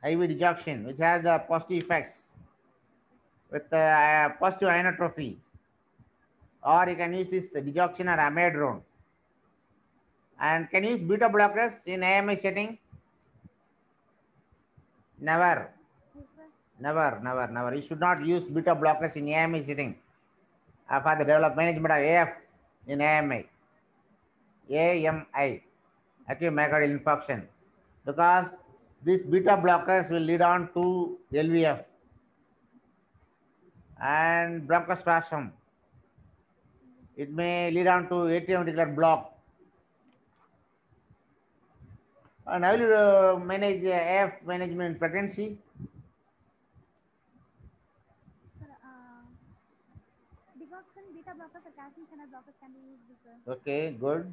IV digoxin, which has the positive effects with uh, positive inotrophy. Or you can use this digoxin or amiodarone. And can use beta blockers in AMI setting? Never. Never, never, never. You should not use beta blockers in AMI setting uh, for the development management of AF in AMI. AMI, acute myocardial infarction, because these beta blockers will lead on to LVF and bronchospasm. It may lead on to atrial ventricular block. And how will uh, manage uh, AF management pregnancy? Uh, digoxin, beta blockers, or calcium channel blockers can be used, sir. Okay, good.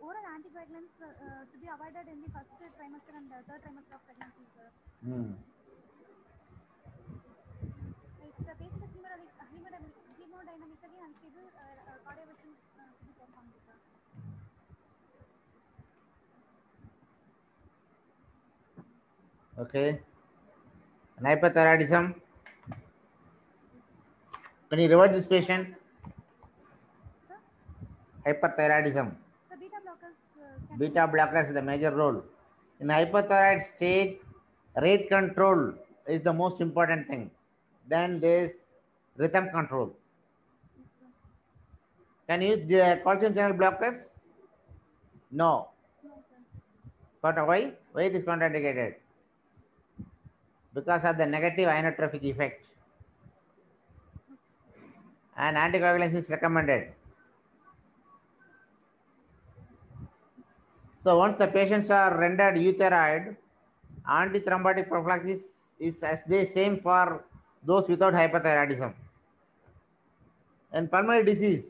Uh, oral anticoagulants uh, uh, should be avoided in the first trimester and the third trimester of pregnancy, sir. If the patient is hemodynamic, hemodynamic, hemodynamically unstable, uh, uh, cardioversion uh, should be performed, sir. Okay. And hypothyroidism. Can you revert this patient? Hyperthyroidism. the beta blockers uh, can Beta blockers is the major role. In hypothyroid state, rate control is the most important thing. Then there's rhythm control. Can you use the calcium channel blockers? No. But why? Why it is contraindicated? Because of the negative inotrophic effect. And anticoagulation is recommended. So once the patients are rendered euthyroid, antithrombotic prophylaxis is as the same for those without hyperthyroidism. And pulmonary disease.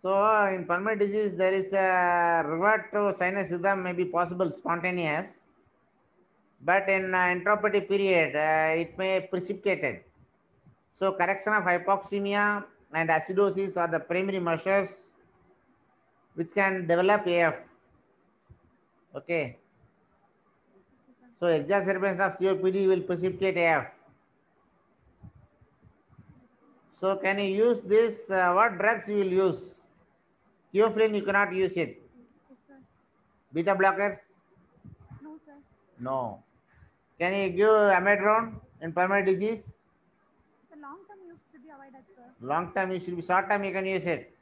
So in pulmonary disease, there is a revert to sinus rhythm may be possible spontaneous but in uh, enteropathy period, uh, it may precipitated. So correction of hypoxemia and acidosis are the primary measures which can develop AF. Okay. So exacerbation of COPD will precipitate AF. So can you use this? Uh, what drugs you will use? Theophylline, you cannot use it. Beta blockers? No, sir. No. Can you give amiodarone in pulmonary disease? The long term use should be avoided, sir. Long term you should be short term you can use it.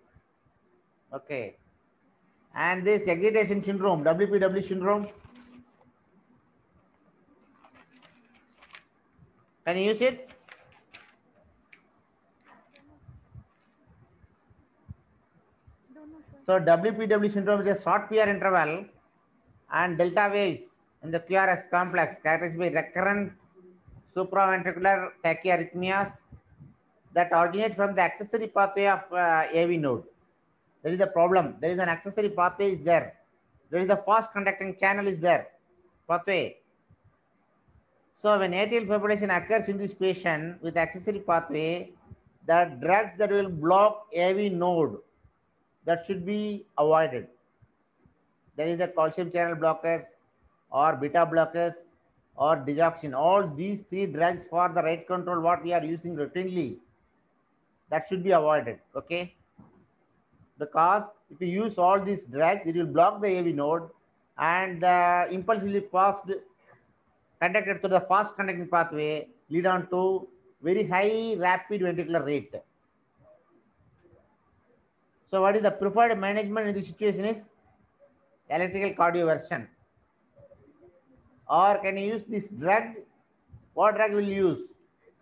Okay. And this excitation syndrome, WPW syndrome. Can you use it? Don't know, sir. So WPW syndrome is a short PR interval and delta waves in the QRS complex characterized by recurrent supraventricular tachyarrhythmias that originate from the accessory pathway of uh, AV node. There is a problem. There is an accessory pathway is there. There is a fast conducting channel is there. Pathway. So when atrial fibrillation occurs in this patient with accessory pathway, the drugs that will block AV node that should be avoided. There is the calcium channel blockers or beta blockers or digoxin. All these three drugs for the rate control, what we are using routinely, that should be avoided. Okay. Because if you use all these drugs, it will block the AV node and the impulse will be passed conducted to the fast conducting pathway, lead on to very high rapid ventricular rate. So what is the preferred management in this situation is electrical cardioversion. Or can you use this drug? What drug will you use?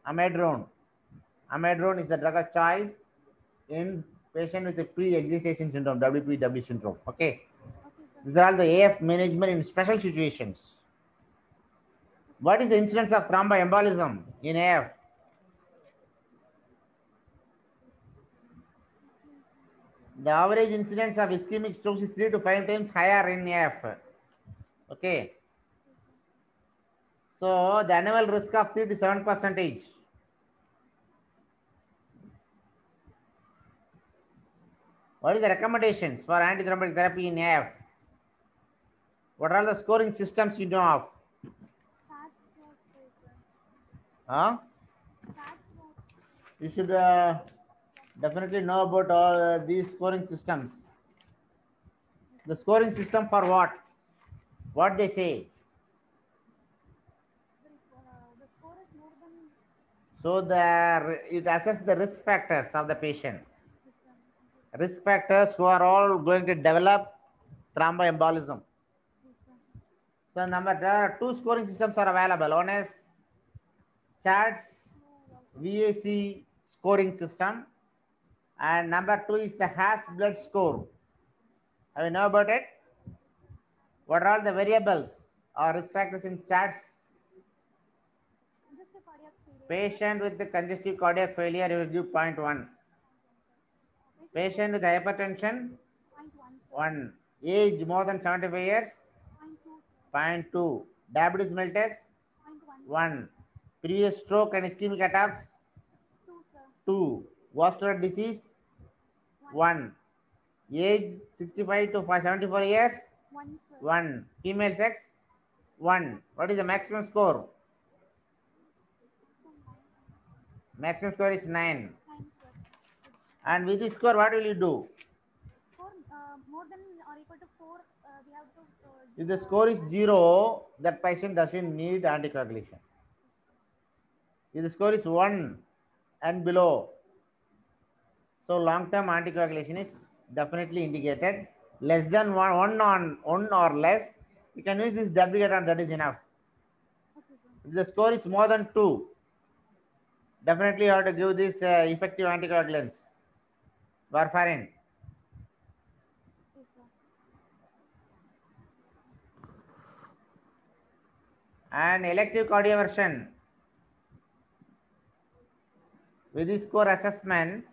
Amiodarone. Amiodarone is the drug of choice in patient with a pre-excitation syndrome, WPW syndrome. Okay. These are all the AF management in special situations. What is the incidence of thromboembolism in AF? The average incidence of ischemic strokes is three to five times higher in AF. Okay. So the annual risk of three to seven percentage. What is the recommendations for antithrombotic therapy in AF? What are the scoring systems you know of? Huh? You should uh, definitely know about all uh, these scoring systems. The scoring system for what? What they say. The, uh, the score is more than So the it assess the risk factors of the patient. Risk factors who are all going to develop thromboembolism. So number there are two scoring systems are available. One is CHATS VAC scoring system, and number two is the Has blood score. Have you know about it? What are all the variables or risk factors in CHATS? Just a cardiac failure. Patient with the congestive cardiac failure, you will give 0.1. Patient with hypertension, Point one, 1. Age more than 75 years, Point two, 0.2. sir. Diabetes mellitus, Point one. 1. Previous stroke and ischemic attacks, Two, sir. 2. Vascular disease, 1. Age 65 to 74 years, One, 1. Female sex, 1. What is the maximum score? Maximum score is 9. And with this score, what will you do? Four, uh, more than or equal to four, uh, we have to. Uh, If the score is 0, that patient doesn't need anticoagulation. If the score is 1 and below, so long-term anticoagulation is definitely indicated. Less than one, one on one or less, you can use this WGAT and that is enough. If the score is more than 2, definitely you have to give this uh, effective anticoagulants. Warfarin. And elective cardioversion with this score assessment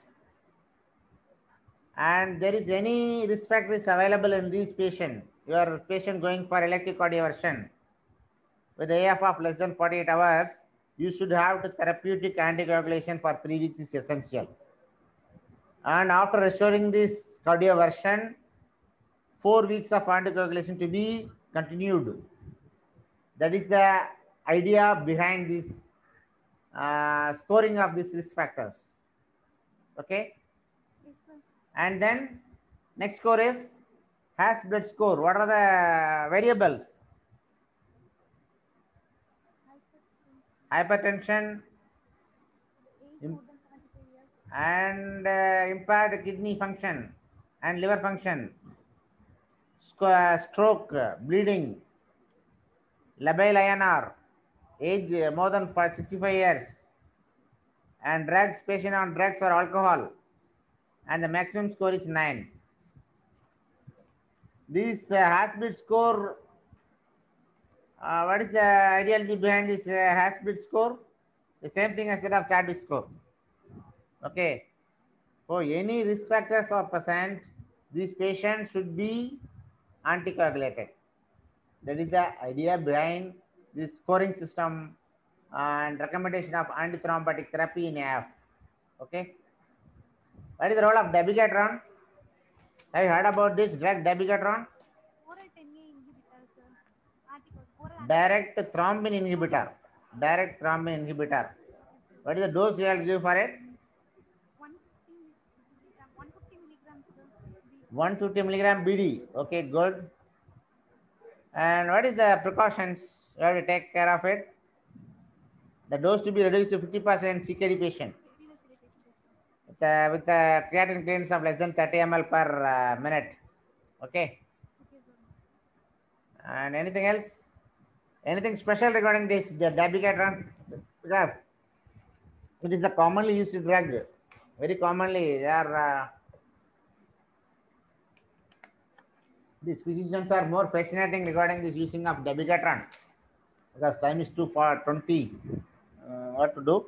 and there is any risk factors available in this patient, your patient going for elective cardioversion with AF of less than 48 hours, you should have to therapeutic anticoagulation for three weeks is essential. And after restoring this cardioversion, four weeks of anticoagulation to be continued. That is the idea behind this uh, scoring of these risk factors. Okay. And then next score is HAS-BLED score. What are the variables? Hypertension Age Im- more than 75 years. and uh, impaired kidney function and liver function, uh, stroke, uh, bleeding, labile INR, age uh, more than fi- 65 years, and drugs, patient on drugs or alcohol, and the maximum score is 9. This uh, HAS-BLED score, uh, what is the ideology behind this uh, HAS-BLED score? The same thing as that of Chadwick score. Okay. So any risk factors are present, these patients should be anticoagulated. That is the idea behind this scoring system and recommendation of antithrombotic therapy in AF. Okay. What is the role of dabigatran? Have you heard about this drug dabigatran? Oral 10A inhibitor, sir. Article. Oral Direct thrombin inhibitor. Direct thrombin inhibitor. What is the dose you will give for it? 150 milligram, 150 milligrams, sir. The 150 milligram BD. Okay, good. And what is the precautions you have to take care of it? The dose to be reduced to 50% CKD patient with the, with the creatinine clearance of less than 30 ml per uh, minute. Okay. And anything else? Anything special regarding this the dabigatran? Because it is the commonly used drug. Very commonly, they are uh, these physicians are more fascinating regarding this using of dabigatran. Because time is too far 20. Uh, what to do?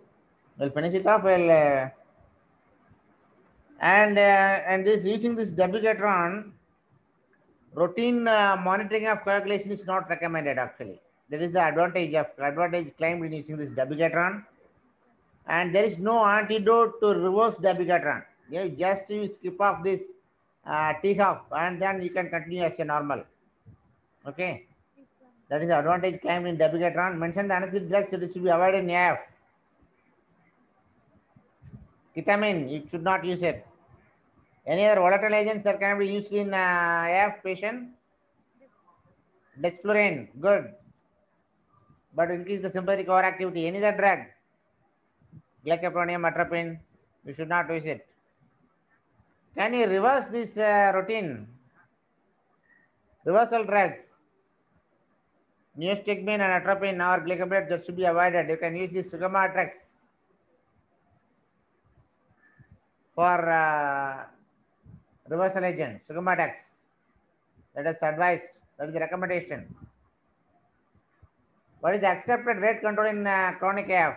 We'll finish it off. We'll uh, and uh, and this using this dabigatran routine uh, monitoring of coagulation is not recommended actually. That is the advantage of advantage claimed in using this dabigatran. And there is no antidote to reverse dabigatran. You just you skip off this uh, T-half and then you can continue as a normal. Okay. That is the advantage claimed in dabigatran. Mention the anesthetic drugs that should be avoided in AF. Ketamine, you should not use it. Any other volatile agents that can be used in uh, AF patient? Desflurane, good. But increase the sympathetic overactivity. Any other drug? Glycopronium, atropine, you should not use it. Can you reverse this uh, routine? Reversal drugs. Neostigmine and atropine or glycopronium that should be avoided. You can use this Sugammatrix for uh, reversal agent, Sugammadex. That is advice. That is the recommendation. What is the accepted rate control in uh, chronic AF?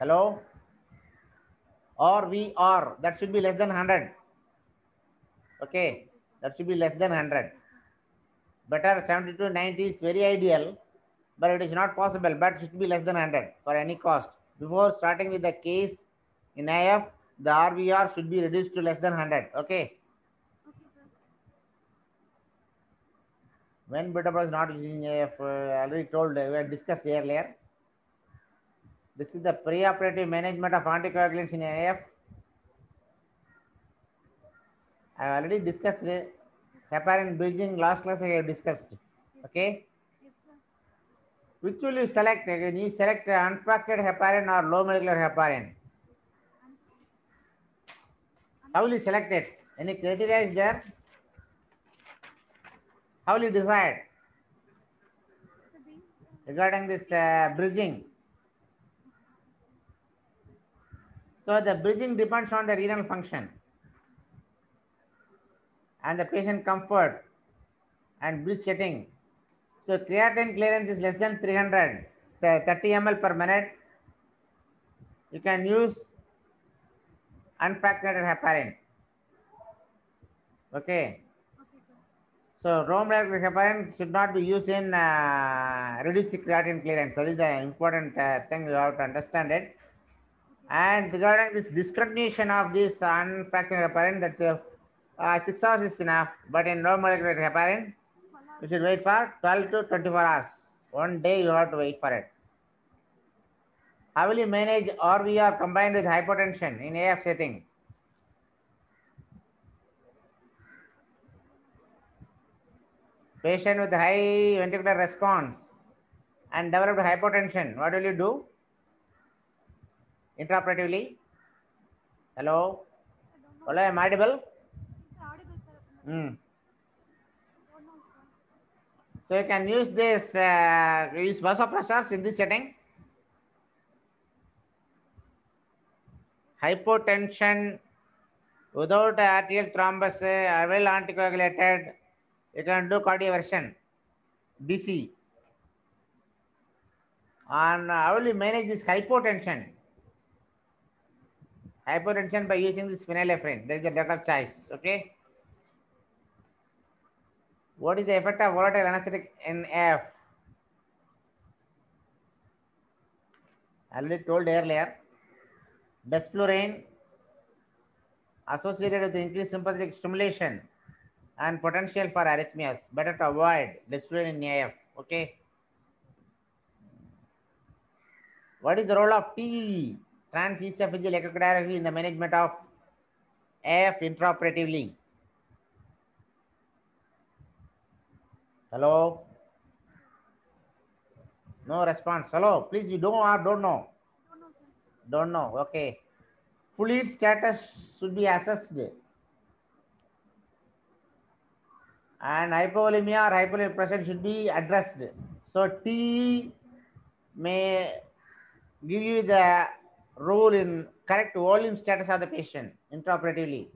Hello? Or. That should be less than 100. Okay. That should be less than 100. Better 70 to 90 is very ideal, but it is not possible. But it should be less than 100 for any cost. Before starting with the case in AF, the RVR should be reduced to less than 100. Okay. Okay, When beta was not using AF, uh, already told, uh, we had discussed earlier. This is the preoperative management of anticoagulants in AF. I already discussed. Heparin bridging last class I have discussed. Okay. Which will you select? Again, you select uh, unfractured heparin or low molecular heparin. How will you select it? Any criteria is there? How will you decide regarding this uh, bridging? So the bridging depends on the renal function and the patient comfort and bridge setting. So creatinine clearance is less than 300, the 30 ml per minute. You can use unfractionated heparin. Okay. So Rome heparin should not be used in uh, reduced creatinine clearance. That is the important uh, thing you have to understand it. And regarding this discontinuation of this unfractionated heparin, that uh, uh, six hours is enough. But in Rome electric heparin, you should wait for 12 to 24 hours. One day you have to wait for it. How will you manage RVR combined with hypotension in AF setting? Patient with high ventricular response and developed hypotension, what will you do? Intraoperatively? Hello? Hello, am I audible? Sir. So you can use this, uh, use vasopressors in this setting. Hypotension without arterial thrombus, uh, well anticoagulated, you can do cardioversion, DC. And uh, how will you manage this hypotension? Hypotension by using this phenylephrine. There is a drug of choice. Okay. What is the effect of volatile anesthetic in AF? Already told earlier. Desflurane associated with increased sympathetic stimulation and potential for arrhythmias. Better to avoid desflurane in AF. Okay. What is the role of TEE, transesophageal echocardiography, in the management of AF intraoperatively? Hello? No response. Hello, please, you don't or don't know? Don't know. Okay. Fluid status should be assessed. And hypovolemia or hypovolemic pressure should be addressed. So TEE may give you the role in correct volume status of the patient intraoperatively.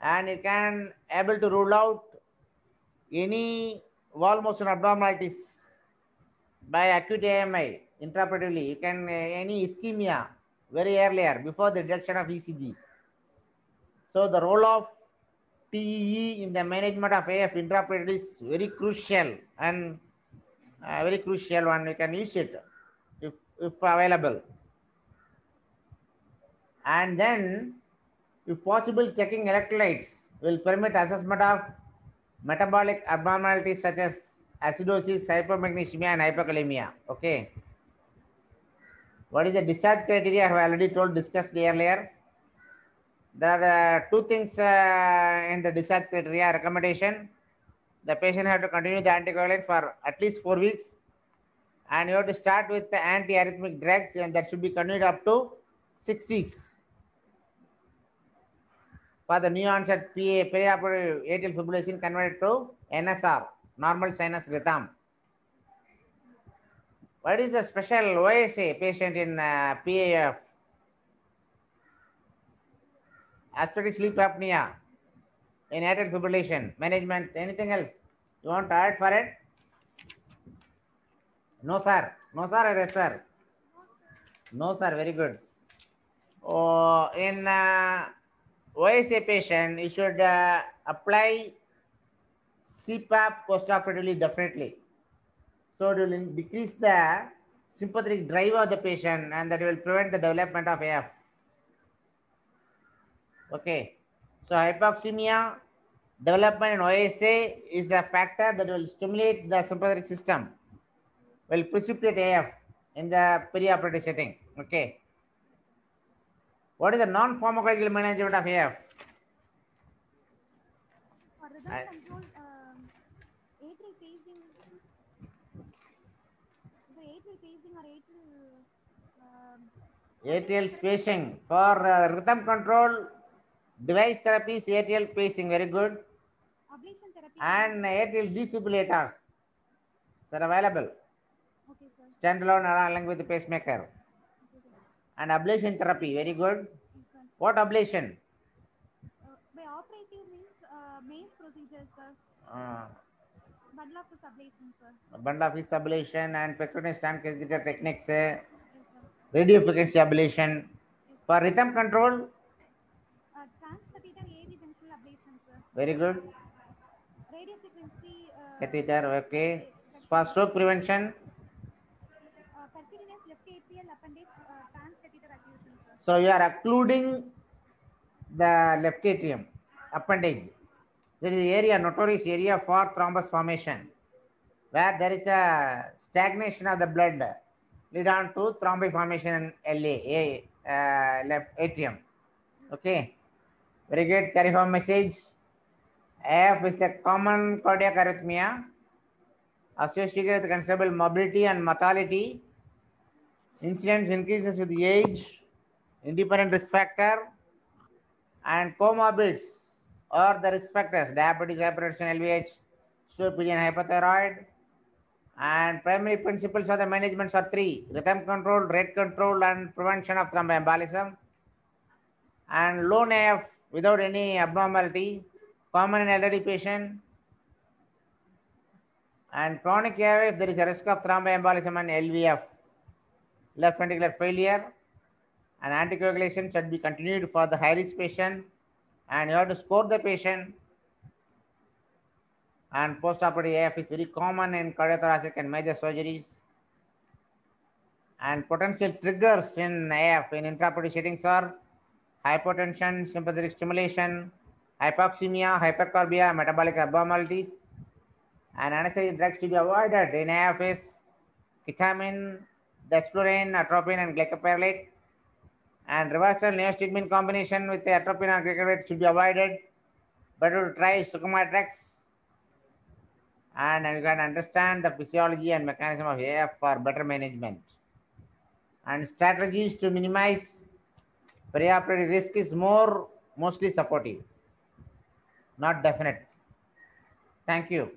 And it can able to rule out any wall motion abnormalities by acute AMI intraoperatively. You can uh, any ischemia very earlier before the detection of ECG. So the role of TEE in the management of AF intraoperatively is very crucial and uh, very crucial one. You can use it if, if available. And then, if possible, checking electrolytes will permit assessment of metabolic abnormalities such as acidosis, hypomagnesemia, and hypokalemia. Okay. What is the discharge criteria? I have already told, discussed earlier. There are two things uh, in the discharge criteria recommendation. The patient have to continue the anticoagulant for at least four weeks, and you have to start with the antiarrhythmic drugs, and that should be continued up to six weeks. For the new onset PA, perioperative atrial fibrillation converted to NSR, normal sinus rhythm. What is the special OSA patient in uh, PAF? Aspiratic sleep apnea, in atrial fibrillation, management, anything else? You want to add for it? No, sir. No, sir, or yes, sir? No, sir. Very good. Oh, in uh, OSA patient, you should uh, apply CPAP postoperatively, definitely. So it will decrease the sympathetic drive of the patient and that will prevent the development of AF. Okay. So hypoxemia development in OSA is a factor that will stimulate the sympathetic system, will precipitate AF in the perioperative setting. Okay. What is the non-pharmacological management of AF? I- control, um, atrial pacing, atrial pacing or atrial, um, Atrial spacing for uh, rhythm control device therapy is atrial pacing very good ablation therapy. and atrial defibrillators are available Okay, sir. standalone along with the pacemaker Okay, and ablation therapy very good Yes, sir. what ablation Uh, by operative means uh, main procedure, sir. uh, Bundle of ablation, sir. bundle of ablation and percutaneous stand catheter techniques uh, Yes, sir. radio frequency ablation for rhythm control Very good. Radio frequency. Uh, Catheter, okay. For stroke prevention, Uh, percutaneous left atrial appendage uh, transcatheter so you are occluding the left atrium appendage. There is the area, notorious area for thrombus formation, where there is a stagnation of the blood lead on to thrombi formation in LA, uh, left atrium. Okay. Very good. Carry home message. AF is a common cardiac arrhythmia associated with considerable morbidity and mortality. Incidence increases with age, independent risk factor, and comorbids or the risk factors diabetes, hypertension, LVH, COPD, and hypothyroid. And primary principles of the management are three rhythm control, rate control, and prevention of thromboembolism. And lone AF without any abnormality, common in elderly patient. And chronic AF, if there is a risk of thromboembolism and LVF, left ventricular failure, and anticoagulation should be continued for the high risk patient. And you have to score the patient. And postoperative AF is very common in cardiothoracic and major surgeries. And potential triggers in AF in intraoperative settings are hypotension, sympathetic stimulation, hypoxemia, hypercarbia, metabolic abnormalities. And anesthetic drugs to be avoided in AF is ketamine, desflurane, atropine, and glycopyrrolate. And reversal neostigmine combination with the atropine and glycopyrrolate should be avoided. Better to try sugammadex. And you can understand the physiology and mechanism of AF for better management. And strategies to minimize perioperative risk is more mostly supportive, not definite. Thank you.